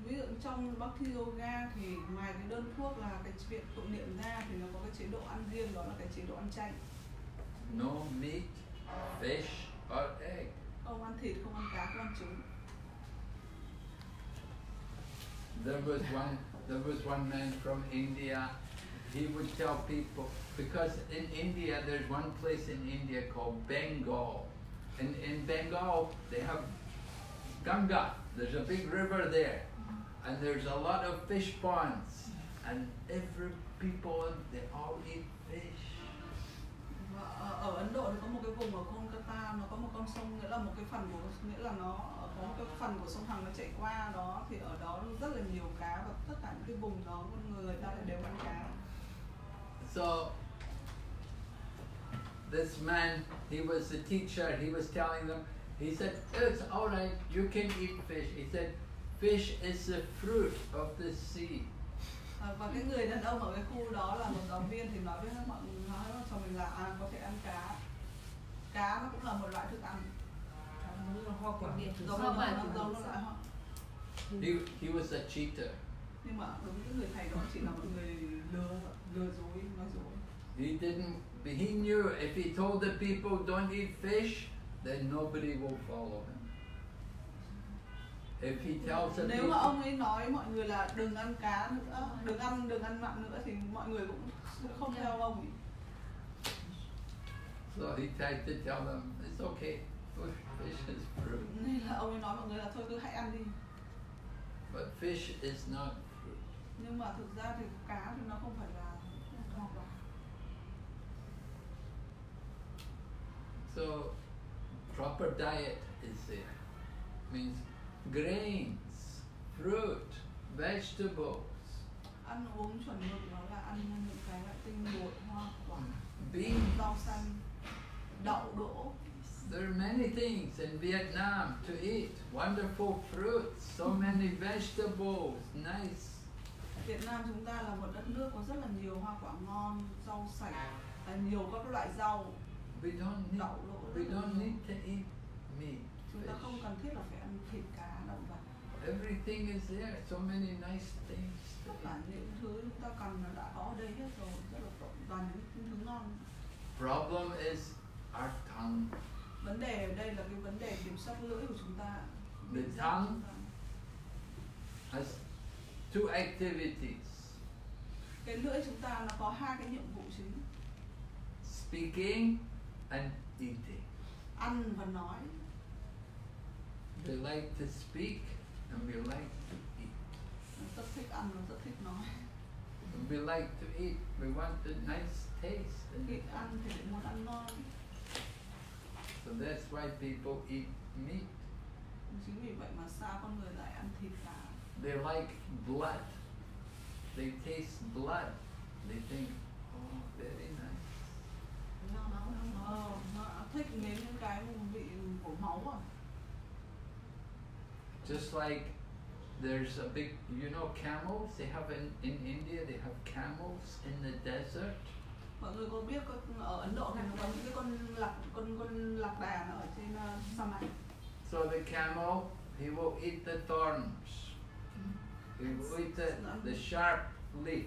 Ví dụ trong Bhakti Yoga thì ngoài cái đơn thuốc là cái việc tụng niệm ra thì nó có cái chế độ ăn riêng đó là cái chế độ ăn chay no meat, fish or egg. không ăn thịt không ăn cá không ăn trứng There was one there was one man from India, he would tell people because in India there's one place in India called Bengal. And in Bengal they have Ganga. There's a big river there. And there's a lot of fish ponds. And every people they all eat fish. ở Ấn Độ thì có một cái vùng ở Kolkata nó có một con sông nghĩa là một cái phần của nghĩa là nó có một cái phần của sông Hằng nó chảy qua đó thì ở đó rất là nhiều cá và tất cả những cái vùng đó con người ta đều ăn cá So this man, he was the teacher, he was telling them, he said, It's all right, you can eat fish. He said, Fish is the fruit of the sea. À, và cái người đàn ông ở cái khu đó là một giáo viên thì nói với mọi người nói cho mình là à, có thể ăn cá cá nó cũng là một loại thức ăn hoa quả giống như là nó giống nó loại hoa. He, he was a cheater. nhưng mà đúng cái người thầy đó chỉ là một người lừa lừa dối nói dối. He didn't, he knew if he told the people don't eat fish, then nobody will follow him. If he tells the nếu mà ông ấy nói mọi người là đừng ăn cá nữa đừng ăn đừng ăn mặn nữa thì mọi người cũng không theo ông ấy. So he tried to tell them, it's okay, fish is fruit. nên là ông ấy nói mọi người là thôi cứ hãy ăn đi But fish is not fruit. nhưng mà thực ra thì cá thì nó không phải là hoa quả So, proper diet is there. Means grains, fruit, vegetables, ăn uống chuẩn mực đó là ăn những cái loại tinh bột hoa quả beans. rau xanh đậu đỗ There are many things in Vietnam to eat. Wonderful fruits, so many vegetables, nice. Việt Nam chúng ta là một đất nước có rất là nhiều hoa quả ngon rau sạch nhiều các loại rau We don't need, đậu đỗ we don't nhiều. need to eat meat, chúng ta không fish. cần thiết là phải ăn thịt cá động vật Everything is there. So many nice things tất cả những thứ chúng ta cần là đã có ở đây hết rồi rất là toàn những thứ ngon Problem is our tongue. Vấn đề ở đây là cái vấn đề kiểm soát lưỡi của chúng ta The tongue has two activities: cái lưỡi chúng ta nó có hai cái nhiệm vụ chính speaking and eating. ăn và nói We like to speak and we like to eat. nó rất thích ăn nó rất thích nói And we like to eat. We want a nice taste. it. ăn thì lại muốn ăn ngon So that's why people eat meat. chính vì vậy mà sao con người lại ăn thịt cá They like blood. They taste blood. They think, oh, very nice. ờ, nó thích nếm những cái vị của máu à Just like there's a big, you know, camels. They have in in India. They have camels in the desert. Mọi người có biết ở Ấn Độ thì nó có những cái con lạc con con lạc đà ở trên uh, sa mạc So the camel, he will eat the thorns. He will eat the, the sharp leaf.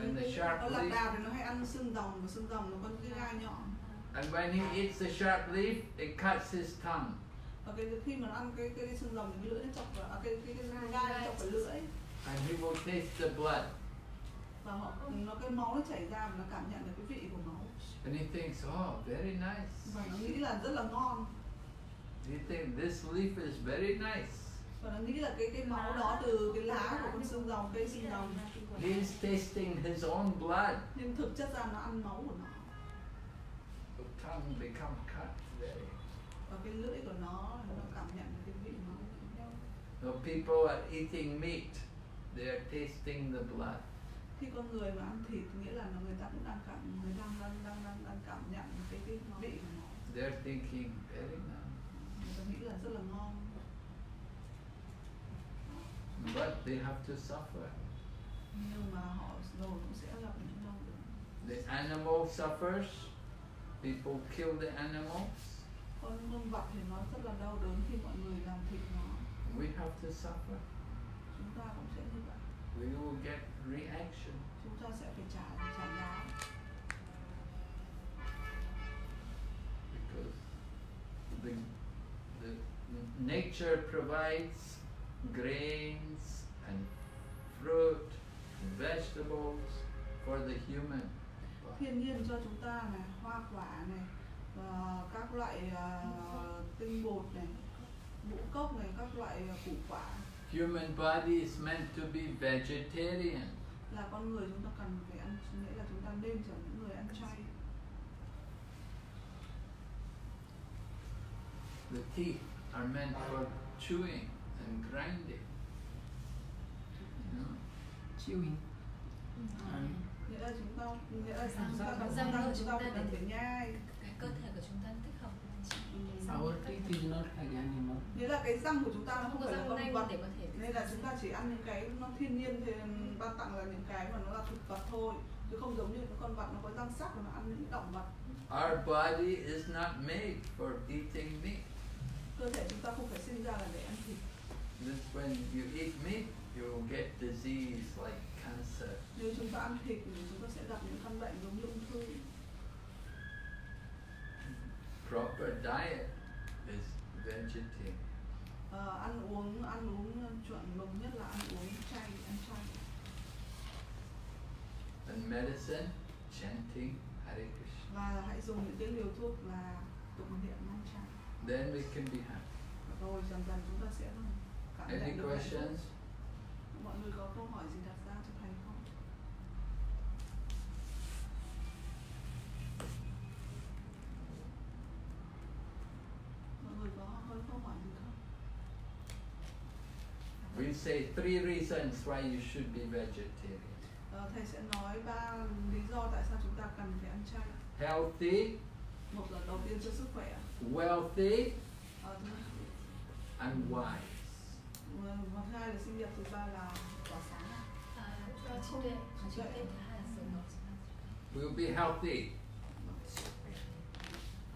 And the sharp con lạc leaf- đà thì nó hay ăn xương rồng và xương rồng nó có những cái gai nhọn And when he eats the sharp leaf, it cuts his tongue. và cái khi mà nó ăn cái cái, cái xương rồng thì cái lưỡi nó chọc vào à, cái cái, cái gai nó chọc vào lưỡi And he will taste the blood. Và họ nó cái máu nó chảy ra và nó cảm nhận được cái vị của máu And he thinks, oh, very nice. và nó nghĩ là rất là ngon He thinks this leaf is very nice. và nó nghĩ là cái cái máu đó từ cái lá của con xương rồng cây xương rồng He is tasting his own blood. nhưng thực chất ra nó ăn máu của nó The tongue become cut very. và cái lưỡi của nó nó cảm nhận được cái vị máu So people are eating meat. They are tasting the blood. Khi con người mà ăn thịt nghĩa là người ta cũng đang cảm người ta đang đang đang, đang cảm nhận cái cái vị của nó They're thinking very nice. người ta nghĩ là rất là ngon But they have to suffer. nhưng mà họ rồi cũng sẽ gặp những đau đớn The animal suffers. People kill the animals. con con vật thì nó rất là đau đớn khi mọi người làm thịt nó We have to suffer. chúng ta cũng sẽ như vậy We will get reaction. chúng ta sẽ phải trả trả giá because the, the nature provides grains and fruit, vegetables for the human. thiên nhiên cho chúng ta này hoa quả này và các loại à, tinh bột này ngũ cốc này các loại à, củ quả Human body is meant to be vegetarian. là con người chúng ta cần phải ăn nghĩa là chúng ta nên trở những người ăn chay The teeth are meant for chewing and grinding. You know? chewing nghĩa là chúng ta nghĩa là Răng- chúng ta của chúng ta cần để- phải nhai cái cơ thể của chúng ta tích. Our teeth is not like animal nghĩa là cái răng của chúng ta nó không không có phải là con vật. để có thể nên là chúng ta chỉ ăn những cái nó thiên nhiên thì ban tặng là những cái mà nó là thực vật thôi chứ không giống như con vật nó có răng sắc và nó ăn những động vật. Our body is not made for eating meat. cơ thể chúng ta không phải sinh ra là để ăn thịt. This when you eat meat, you will get disease like cancer. nếu chúng ta ăn thịt thì chúng ta sẽ gặp những căn bệnh giống như ung thư Proper diet is vegetarian. Ờ, ăn uống ăn uống chuẩn mực nhất là ăn uống chay ăn chay And medicine, chanting Hare Krishna. và hãy dùng những cái liều thuốc là tụng niệm mang chay Then we can be happy. rồi dần dần chúng ta sẽ cảm Any questions? mọi người có câu hỏi gì đặt ra cho thầy không mọi người có có câu hỏi gì không? We say three reasons why you should be vegetarian. Ờ, thầy sẽ nói ba lý do tại sao chúng ta cần phải ăn chay. Healthy, một là đầu tiên cho sức khỏe. Wealthy, Ờ, and wise. ờ, và thứ hai là sinh nhật thứ ba là tỏa sáng. À, We'll be healthy.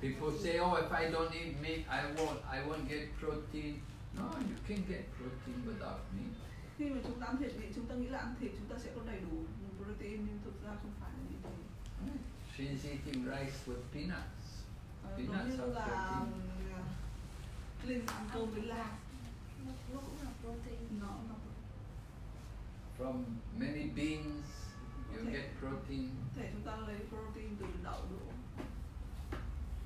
People say, "Oh, if I don't eat meat, I won't. I won't get protein." No, you can get protein without meat. khi mà chúng ta ăn thịt thì chúng ta nghĩ là ăn thịt chúng ta sẽ có đầy đủ protein nhưng thực ra không phải là như thế She's eating rice with peanuts. Ờ, Peanuts are protein. Linh ăn cơm với lạc nó, cũng là protein nó From many beans, you get protein. thể chúng ta lấy protein từ đậu đỗ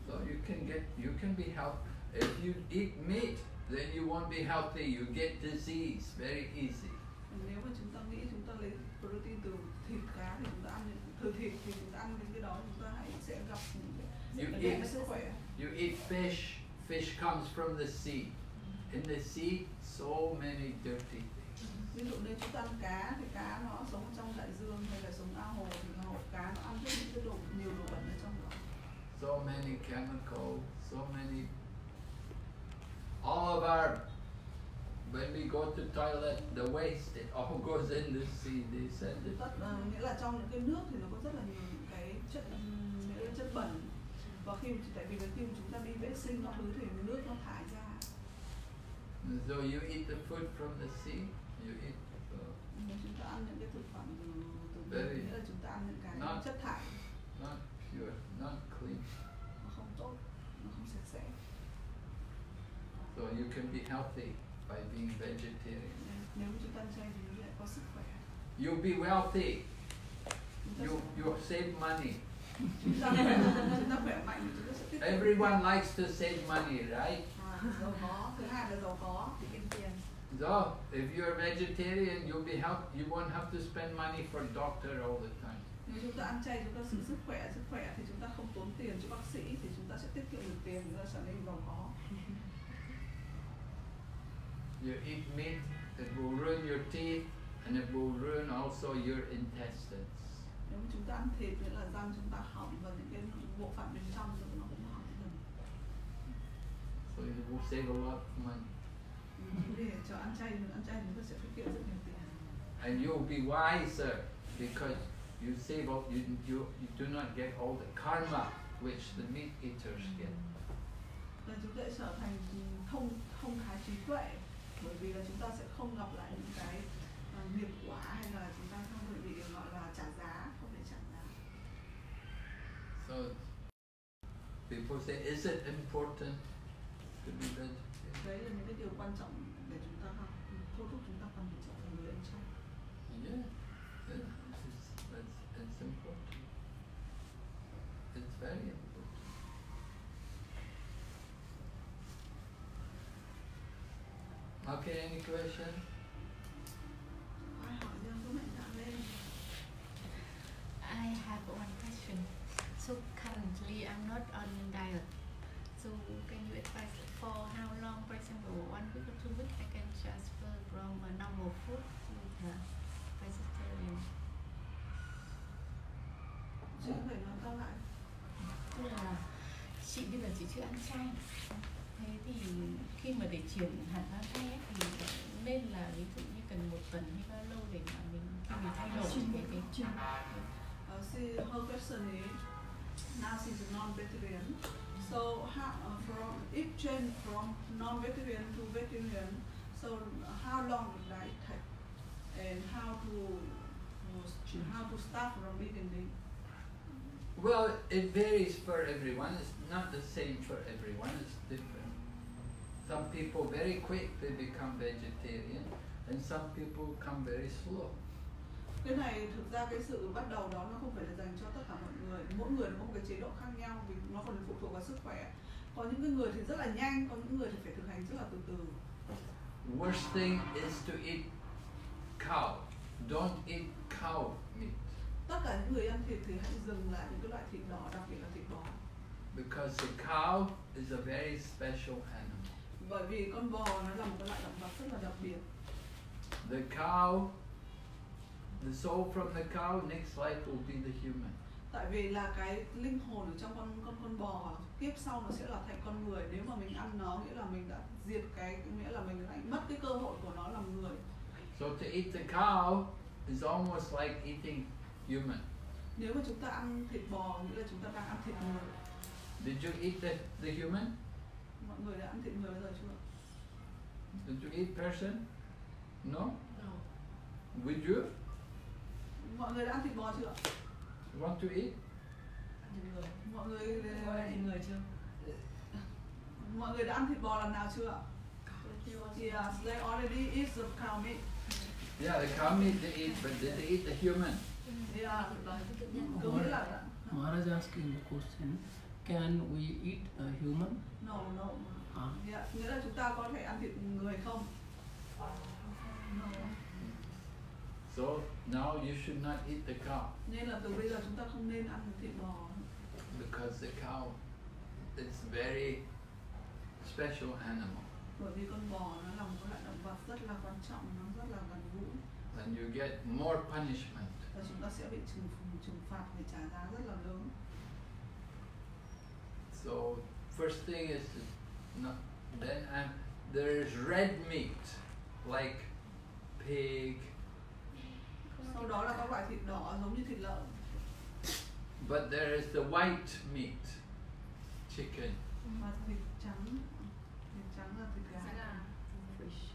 So you can get, you can be healthy. If you eat meat, then you won't be healthy. You get disease very easy. nếu mà chúng ta nghĩ chúng ta lấy protein từ thịt cá thì chúng ta ăn từ thịt thì chúng ta ăn những cái đó chúng ta hãy sẽ gặp You eat, sức khỏe you eat fish. Fish comes from the sea. In the sea, so many dirty things. ví dụ như chúng ta ăn cá thì cá nó sống trong đại dương hay là sống ao hồ thì cá nó ăn rất những cái đồ nhiều đồ bẩn ở trong So many chemicals, so many. All of our, when we go to toilet, the waste, it all goes in the sea. They send it. nghĩa là trong những cái nước thì nó có rất là nhiều những cái chất nghĩa là chất bẩn và khi tại vì khi chúng ta đi vệ sinh các thứ thì nước nó thải ra so you eat the food from the sea. You eat. Uh, chúng ta ăn những cái thực phẩm từ từ nghĩa là chúng ta ăn những cái chất thải not pure, clean, So you can be healthy by being vegetarian. You'll be wealthy. You, you'll save money. Everyone likes to save money, right? So if you're a vegetarian, you'll be help. You won't have to spend money for doctor all the time. Nếu chúng ta ăn chay chúng ta giữ sức khỏe sức khỏe thì chúng ta không tốn tiền cho bác sĩ thì chúng ta sẽ tiết kiệm được tiền chúng ta trở nên giàu có You eat meat, it will ruin your teeth, and it will ruin also your intestines. nếu chúng ta ăn thịt nghĩa là răng chúng ta hỏng và những cái bộ phận bên trong nó cũng hỏng So you will save a lot of money, để cho ăn chay ăn chay chúng ta sẽ tiết kiệm rất nhiều tiền. And you'll be wiser because you save all. You you you do not get all the karma which the meat eaters get. và chúng sẽ trở thành thông thông thái trí tuệ. Bởi vì là chúng ta sẽ không gặp lại những cái uh, nghiệp quả hay là chúng ta không phải bị gọi là trả giá không phải trả giá. So people say, is it important to be đấy là những cái điều quan trọng để chúng ta học. Thôi thúc chúng ta cần phải trở thành người ăn chay yeah very important. Okay, any question? ai hỏi riêng có mạnh dạn lên I have one question. So currently I'm not on diet. So can you advise for how long, for example, one week or two weeks, I can transfer from a normal food to the vegetarian? chị có thể nói tao lại Tức là chị bây giờ chị chưa ăn chay. Thế thì khi mà để chuyển hẳn sang chay thì nên là ví dụ như cần một tuần hay bao lâu để mà mình khi mình thay đổi cái cái uh, see her question is now she's non-vegetarian. So how uh, from if change from non-vegetarian to vegetarian so how long would that take? And how to how to start from beginning Well, it varies for everyone. It's not the same for everyone. It's different. Some people very quick they become vegetarian, and some people come very slow. cái này thực ra cái sự bắt đầu đó nó không phải là dành cho tất cả mọi người mỗi người có một cái chế độ khác nhau vì nó còn phụ thuộc vào sức khỏe có những cái người thì rất là nhanh có những người thì phải thực hành rất là từ từ Worst thing is to eat cow. Don't eat cow tất cả những người ăn thịt thì hãy dừng lại những cái loại thịt đỏ đặc biệt là thịt bò because the cow is a very special animal. bởi vì con bò nó là một cái loại động vật rất là đặc biệt the cow, the soul from the cow, next life will be the human. tại vì là cái linh hồn ở trong con con con bò kiếp sau nó sẽ là thành con người nếu mà mình ăn nó nghĩa là mình đã diệt cái nghĩa là mình đã mất cái cơ hội của nó làm người So to eat the cow is almost like eating human. nếu mà chúng ta ăn thịt bò nghĩa là chúng ta đang ăn thịt người Did you eat the, the human? mọi người đã ăn thịt người bao giờ chưa Did you eat person? No? No. Would you? mọi người đã ăn thịt bò chưa You want to eat? ăn thịt người mọi người có ai thịt người chưa mọi người đã ăn thịt bò lần nào chưa Yes, they already eat the cow meat. Yeah, the cow meat they eat, but did they eat the human? Yeah, Thịt bò cái tự nhiên có nghĩa là Maharaj is asking the question, can we eat a human? no no. Ah, Yeah, nghĩa là chúng ta có thể ăn thịt người không? No. So now you should not eat the cow Nên là từ bây giờ chúng ta không nên ăn thịt bò because the cow is very special animal bởi vì con bò nó là một loại động vật rất là quan trọng, nó rất là gần gũi and you get more punishment. Và chúng ta sẽ bị trừng trừng phạt để trả giá rất là lớn. So first thing is to not, then um, there is red meat like pig, Sau đó là các loại thịt đỏ giống như thịt lợn. but there is the white meat, chicken. và thịt trắng thịt trắng là thịt gà fish.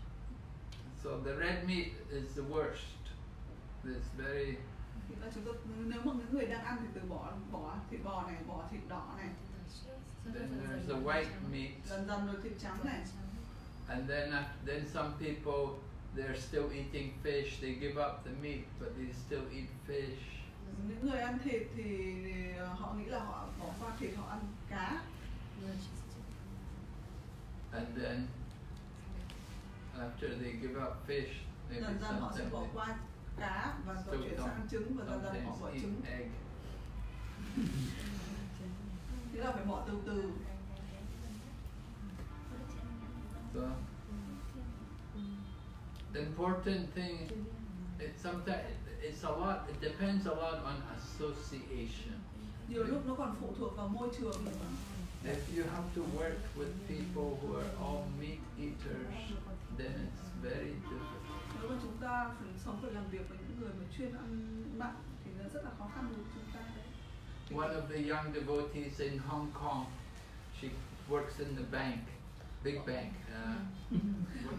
So the red meat is the worst. It's very thì là chúng ta nếu mà những người đang ăn thì từ bỏ bỏ thịt bò này bỏ thịt đỏ này. Then there's the white meat, dần dần rồi thịt trắng này. And then uh, then some people they're still eating fish. They give up the meat, but they still eat fish. những người ăn thịt thì ờ, họ nghĩ là họ bỏ qua thịt họ ăn cá. And then after they give up fish, maybe dần dần họ sẽ bỏ they qua cá và rồi chuyển sang trứng và dần dần họ bỏ trứng. Nghĩa là phải bỏ từ từ. So the important thing it sometimes it's a lot it depends a lot on association. nhiều lúc nó còn phụ thuộc vào môi trường. Nữa If you have to work with people who are all meat eaters, then it's very difficult. Nếu mà chúng ta phải sống phải làm việc với những người mà chuyên ăn mặn thì nó rất là khó khăn đối với chúng ta đấy One of the young devotees in Hong Kong, she works in the bank, big bank, uh,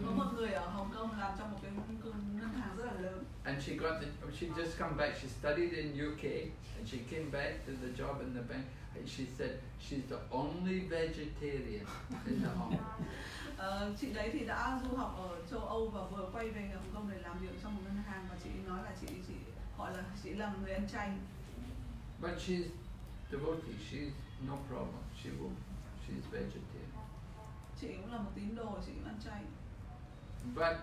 có một người ở Hồng Kông làm trong một cái ngân hàng rất là lớn and she got the, she just come back. She studied in UK, and she came back to the job in the bank, and she said she's the only vegetarian in the home. Ờ, chị đấy thì đã du học ở châu Âu và vừa quay về Hồng Kông để làm việc trong một ngân hàng và chị nói là chị chị gọi là chị là người ăn chay But she's devotee. She's no problem. She will. She's vegetarian. chị cũng là một tín đồ chị cũng ăn chay But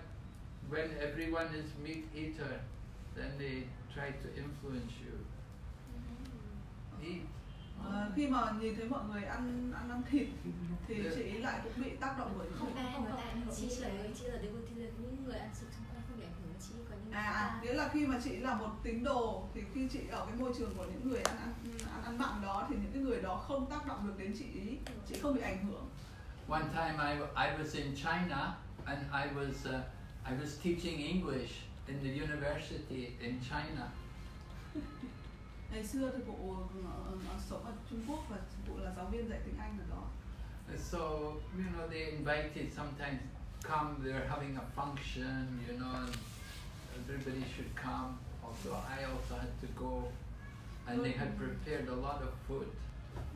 when everyone is meat eater, then they try to influence you. Eat. Ờ, khi mà nhìn thấy mọi người ăn ăn ăn thịt thì chị lại cũng bị tác động bởi Không không ai không người ta không chị là chị là đứa thì là những người ăn sụp xung quanh không bị ảnh hưởng đến chị còn những à, à nghĩa là khi mà chị là một tín đồ thì khi chị ở cái môi trường của những người ăn ăn ăn, ăn mặn đó thì những cái người đó không tác động được đến chị ý chị không bị ảnh hưởng. One time I, I was in China and I was uh, I was teaching English in the university in China. ngày xưa thì cụ ở, ở, sống ở Trung Quốc và cụ là giáo viên dạy tiếng Anh ở đó So you know they invited sometimes come. They're having a function, you know, and everybody should come. Also, I also had to go, and they had prepared a lot of food.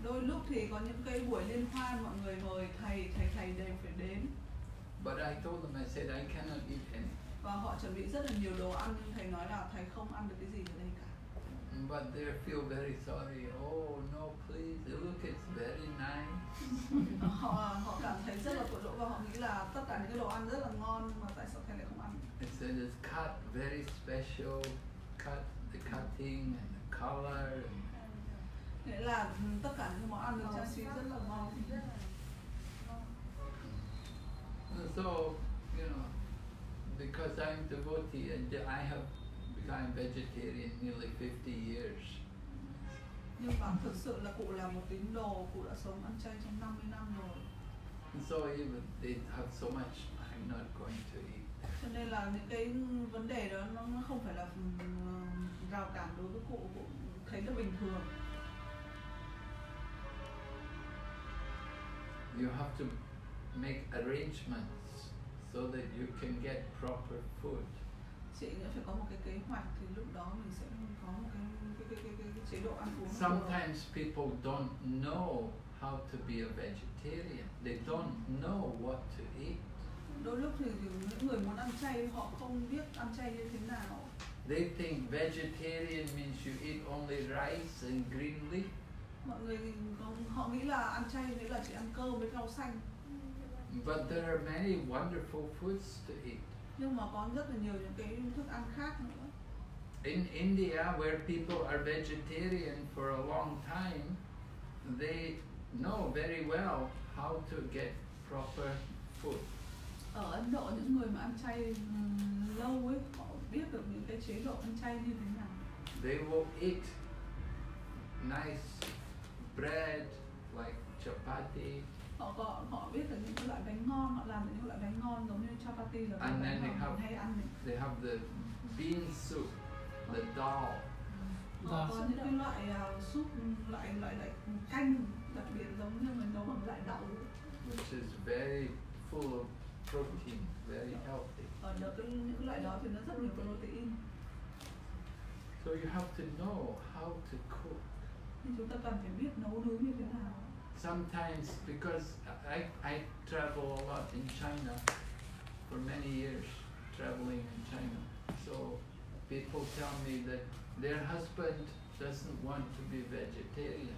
đôi lúc thì có những cái buổi liên hoan mọi người mời thầy thầy thầy đều phải đến But I told them, I said, I cannot eat any. và họ chuẩn bị rất là nhiều đồ ăn nhưng thầy nói là thầy không ăn được cái gì cả But they feel very sorry. Oh no, please look, it's very nice. họ họ cảm thấy rất là tội lỗi và họ nghĩ là tất cả những cái đồ ăn rất là ngon nhưng mà tại sao thầy lại không ăn It said it's cut very special, cut the cutting and the color. And nghĩa là tất cả những món ăn được trang trí rất là ngon so, you know, because I'm devotee and I have become vegetarian nearly 50 years. nhưng mà thực sự là cụ là một tín đồ cụ đã sống ăn chay trong 50 năm rồi And so even they have so much, I'm not going to eat. cho nên là những cái vấn đề đó nó không phải là ừm, rào cản đối với cụ cụ thấy là bình thường You have to make arrangements so that you can get proper food. Chị nghĩa phải có một cái kế hoạch thì lúc đó mình sẽ có một cái cái cái cái, cái, cái chế độ ăn uống. Sometimes people don't know how to be a vegetarian. They don't know what to eat. đôi lúc thì những người muốn ăn chay họ không biết ăn chay như thế nào They think vegetarian means you eat only rice and green leaf. mọi người họ nghĩ là ăn chay nghĩa là chỉ ăn cơm với rau xanh But there are many wonderful foods to eat. Nhưng mà có rất là nhiều những cái thức ăn khác nữa In India, where people are vegetarian for a long time, they know very well how to get proper food. ở Ấn Độ những người mà ăn chay lâu ấy họ biết được những cái chế độ ăn chay như thế nào They will eat nice bread like chapati, họ có họ biết được những cái loại bánh ngon họ làm được những loại bánh ngon giống như chapati là cái And bánh then they have- hay ăn này. they have the bean soup, the dal, họ Đó. có những cái loại à, súp loại loại loại canh đặc biệt giống như mình nấu bằng loại đậu which is very full of protein, very healthy. ở đó cái những loại đó thì nó rất nhiều protein So you have to know how to cook. thì chúng ta cần phải biết nấu nướng như thế nào Sometimes, because I, I travel a lot in China for many years, traveling in China. So people tell me that their husband doesn't want to be vegetarian.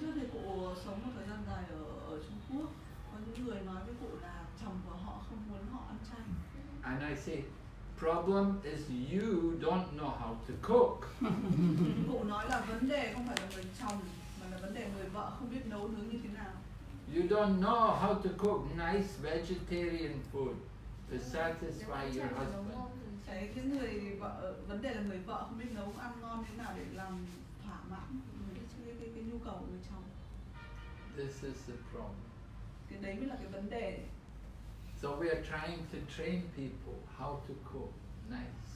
trước thì cụ sống một thời gian dài ở ở Trung Quốc có những người nói với cụ là chồng của họ không muốn họ ăn chay And I say, problem is you don't know how to cook. cụ nói là vấn đề không phải là người chồng mà là vấn đề người vợ không biết nấu nướng như thế nào You don't know how to cook nice vegetarian food to satisfy your husband. cái cái người vợ vấn đề là người vợ không biết nấu ăn ngon thế nào để làm thỏa mãn cái, cái, cái, cái nhu cầu của người chồng This is the problem. cái đấy mới là cái vấn đề So we are trying to train people how to cook nice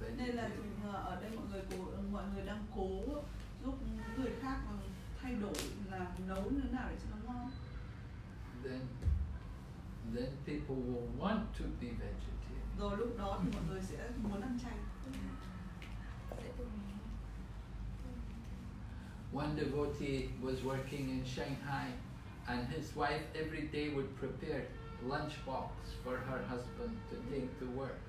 nên là vegetarian. chúng- ở đây mọi người cố, mọi người đang cố giúp người khác thay đổi là nấu như thế nào để cho nó ngon Then, then people will want to be vegetarian. rồi lúc đó thì mọi người sẽ muốn ăn chay One devotee was working in Shanghai, and his wife every day would prepare lunch box for her husband to take to work.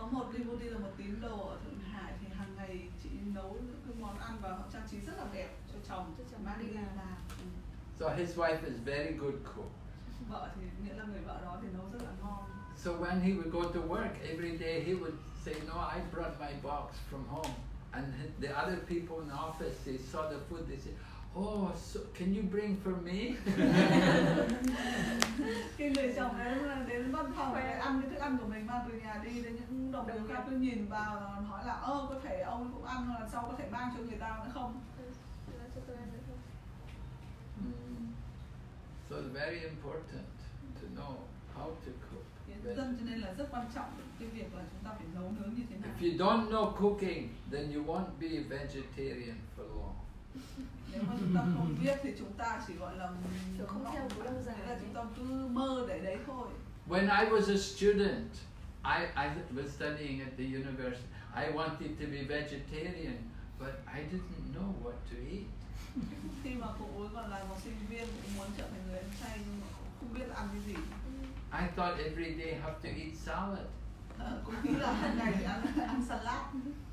Có một devotee là một tín đồ ở thượng hải thì hàng ngày chị nấu những cái món ăn và họ trang trí rất là đẹp cho chồng cho chồng mang đi làm ừ. So his wife is very good cook. vợ thì nghĩa là người vợ đó thì nấu rất là ngon So when he would go to work every day, he would say, "No, I brought my box from home." And the other people in the office, they saw the food. They said, "Oh, so can you bring for me?" khi người chồng ấy là đến văn phòng để ăn cái thức ăn của mình mang từ nhà đi đến những đồng nghiệp khác cứ nhìn vào và hỏi là ơ có thể ông cũng ăn lần sau có thể mang cho người ta nữa không Mm. So it's very important to know how to cook. Thì dân cho nên là rất quan trọng cái việc là chúng ta phải nấu nướng như thế nào If you don't know cooking, then you won't be a vegetarian for long. Nếu mà chúng ta không biết thì chúng ta chỉ gọi là Kiểu không theo được lâu dài là chúng ta cứ mơ để đấy thôi. When I was a student, I, I was studying at the university. I wanted to be vegetarian, but I didn't know what to eat. khi mà cụ còn là một sinh viên cũng muốn trở thành người ăn chay nhưng mà không biết ăn cái gì. I thought every day I have to eat salad. Ờ, cũng nghĩ là hàng ngày ăn salad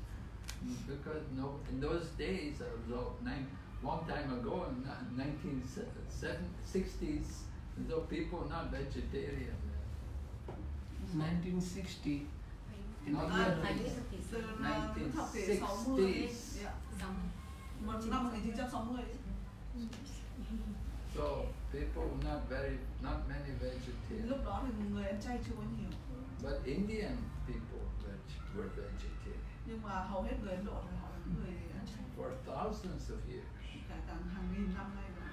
because no, in those days, uh, though, nine, long time ago, in nineteen sixties, though people not vegetarian. 1960. Not À, yet. Thành từ năm thập kỷ 60 1960s. dạ. Năm 1960 So people not very, not many vegetarian. lúc đó thì người ăn chay chưa có nhiều But Indian people were vegetarian nhưng mà hầu hết người Ấn Độ thì họ là những người ăn chay for thousands of years. cả càng hàng nghìn năm nay rồi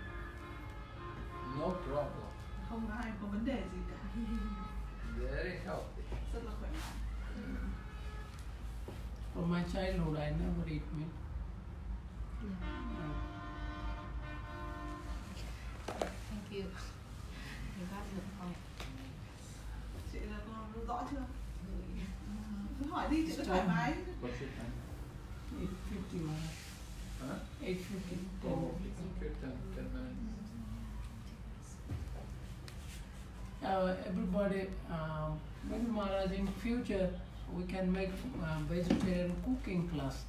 No problem. không có ai có vấn đề gì cả Very healthy. rất là khỏe mạnh From my childhood, I never eat meat. Yeah. Thank you. You got the point. chị là con rõ chưa cứ hỏi đi chị cứ thoải mái What's it time? 8.50 Maharaj. Huh? 8.50. Oh, kirtan, ten minutes. Uh, everybody, um, maybe Maharaj, in future, we can make uh, vegetarian cooking class.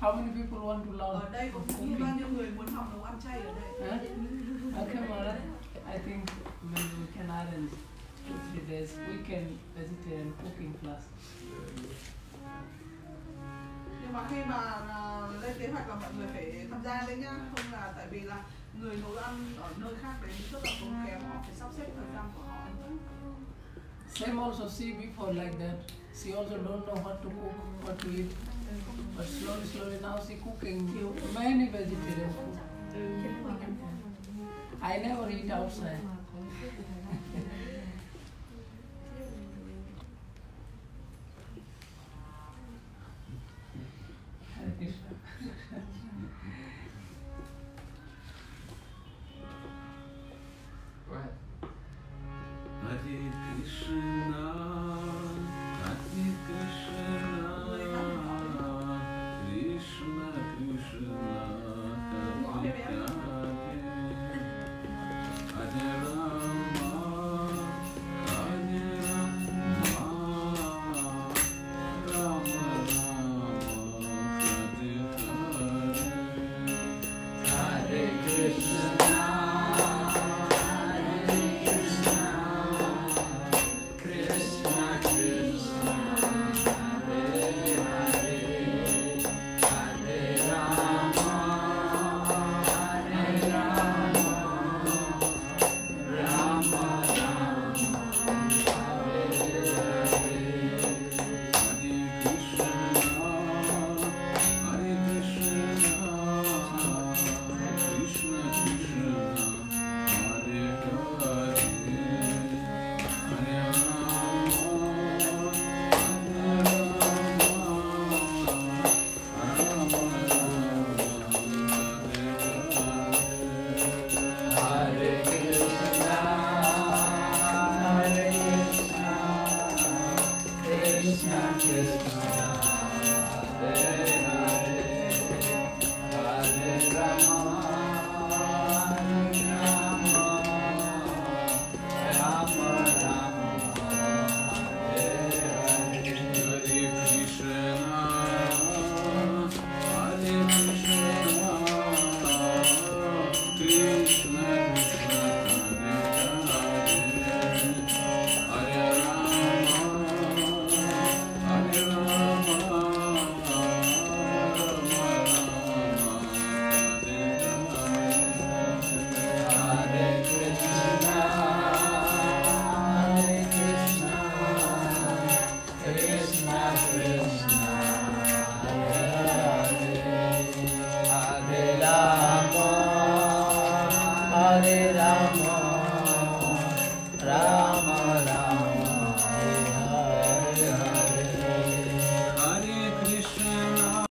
How many people want to learn ở đây có cooking? bao nhiêu người muốn học nấu ăn chay ở đây Huh? Okay, Maharaj. I think maybe we can arrange two, three days weekend vegetarian cooking class. Nhưng mà khi mà à, lên kế hoạch là mọi người phải tham gia đấy nhá không là tại vì là người nấu ăn ở nơi khác đến rất là tốn kém họ phải sắp xếp thời gian của họ Same also see before like that. She also don't know what to cook, what to eat. But slowly, slowly now she cooking many vegetarian food. I never eat outside. Hare Krishna.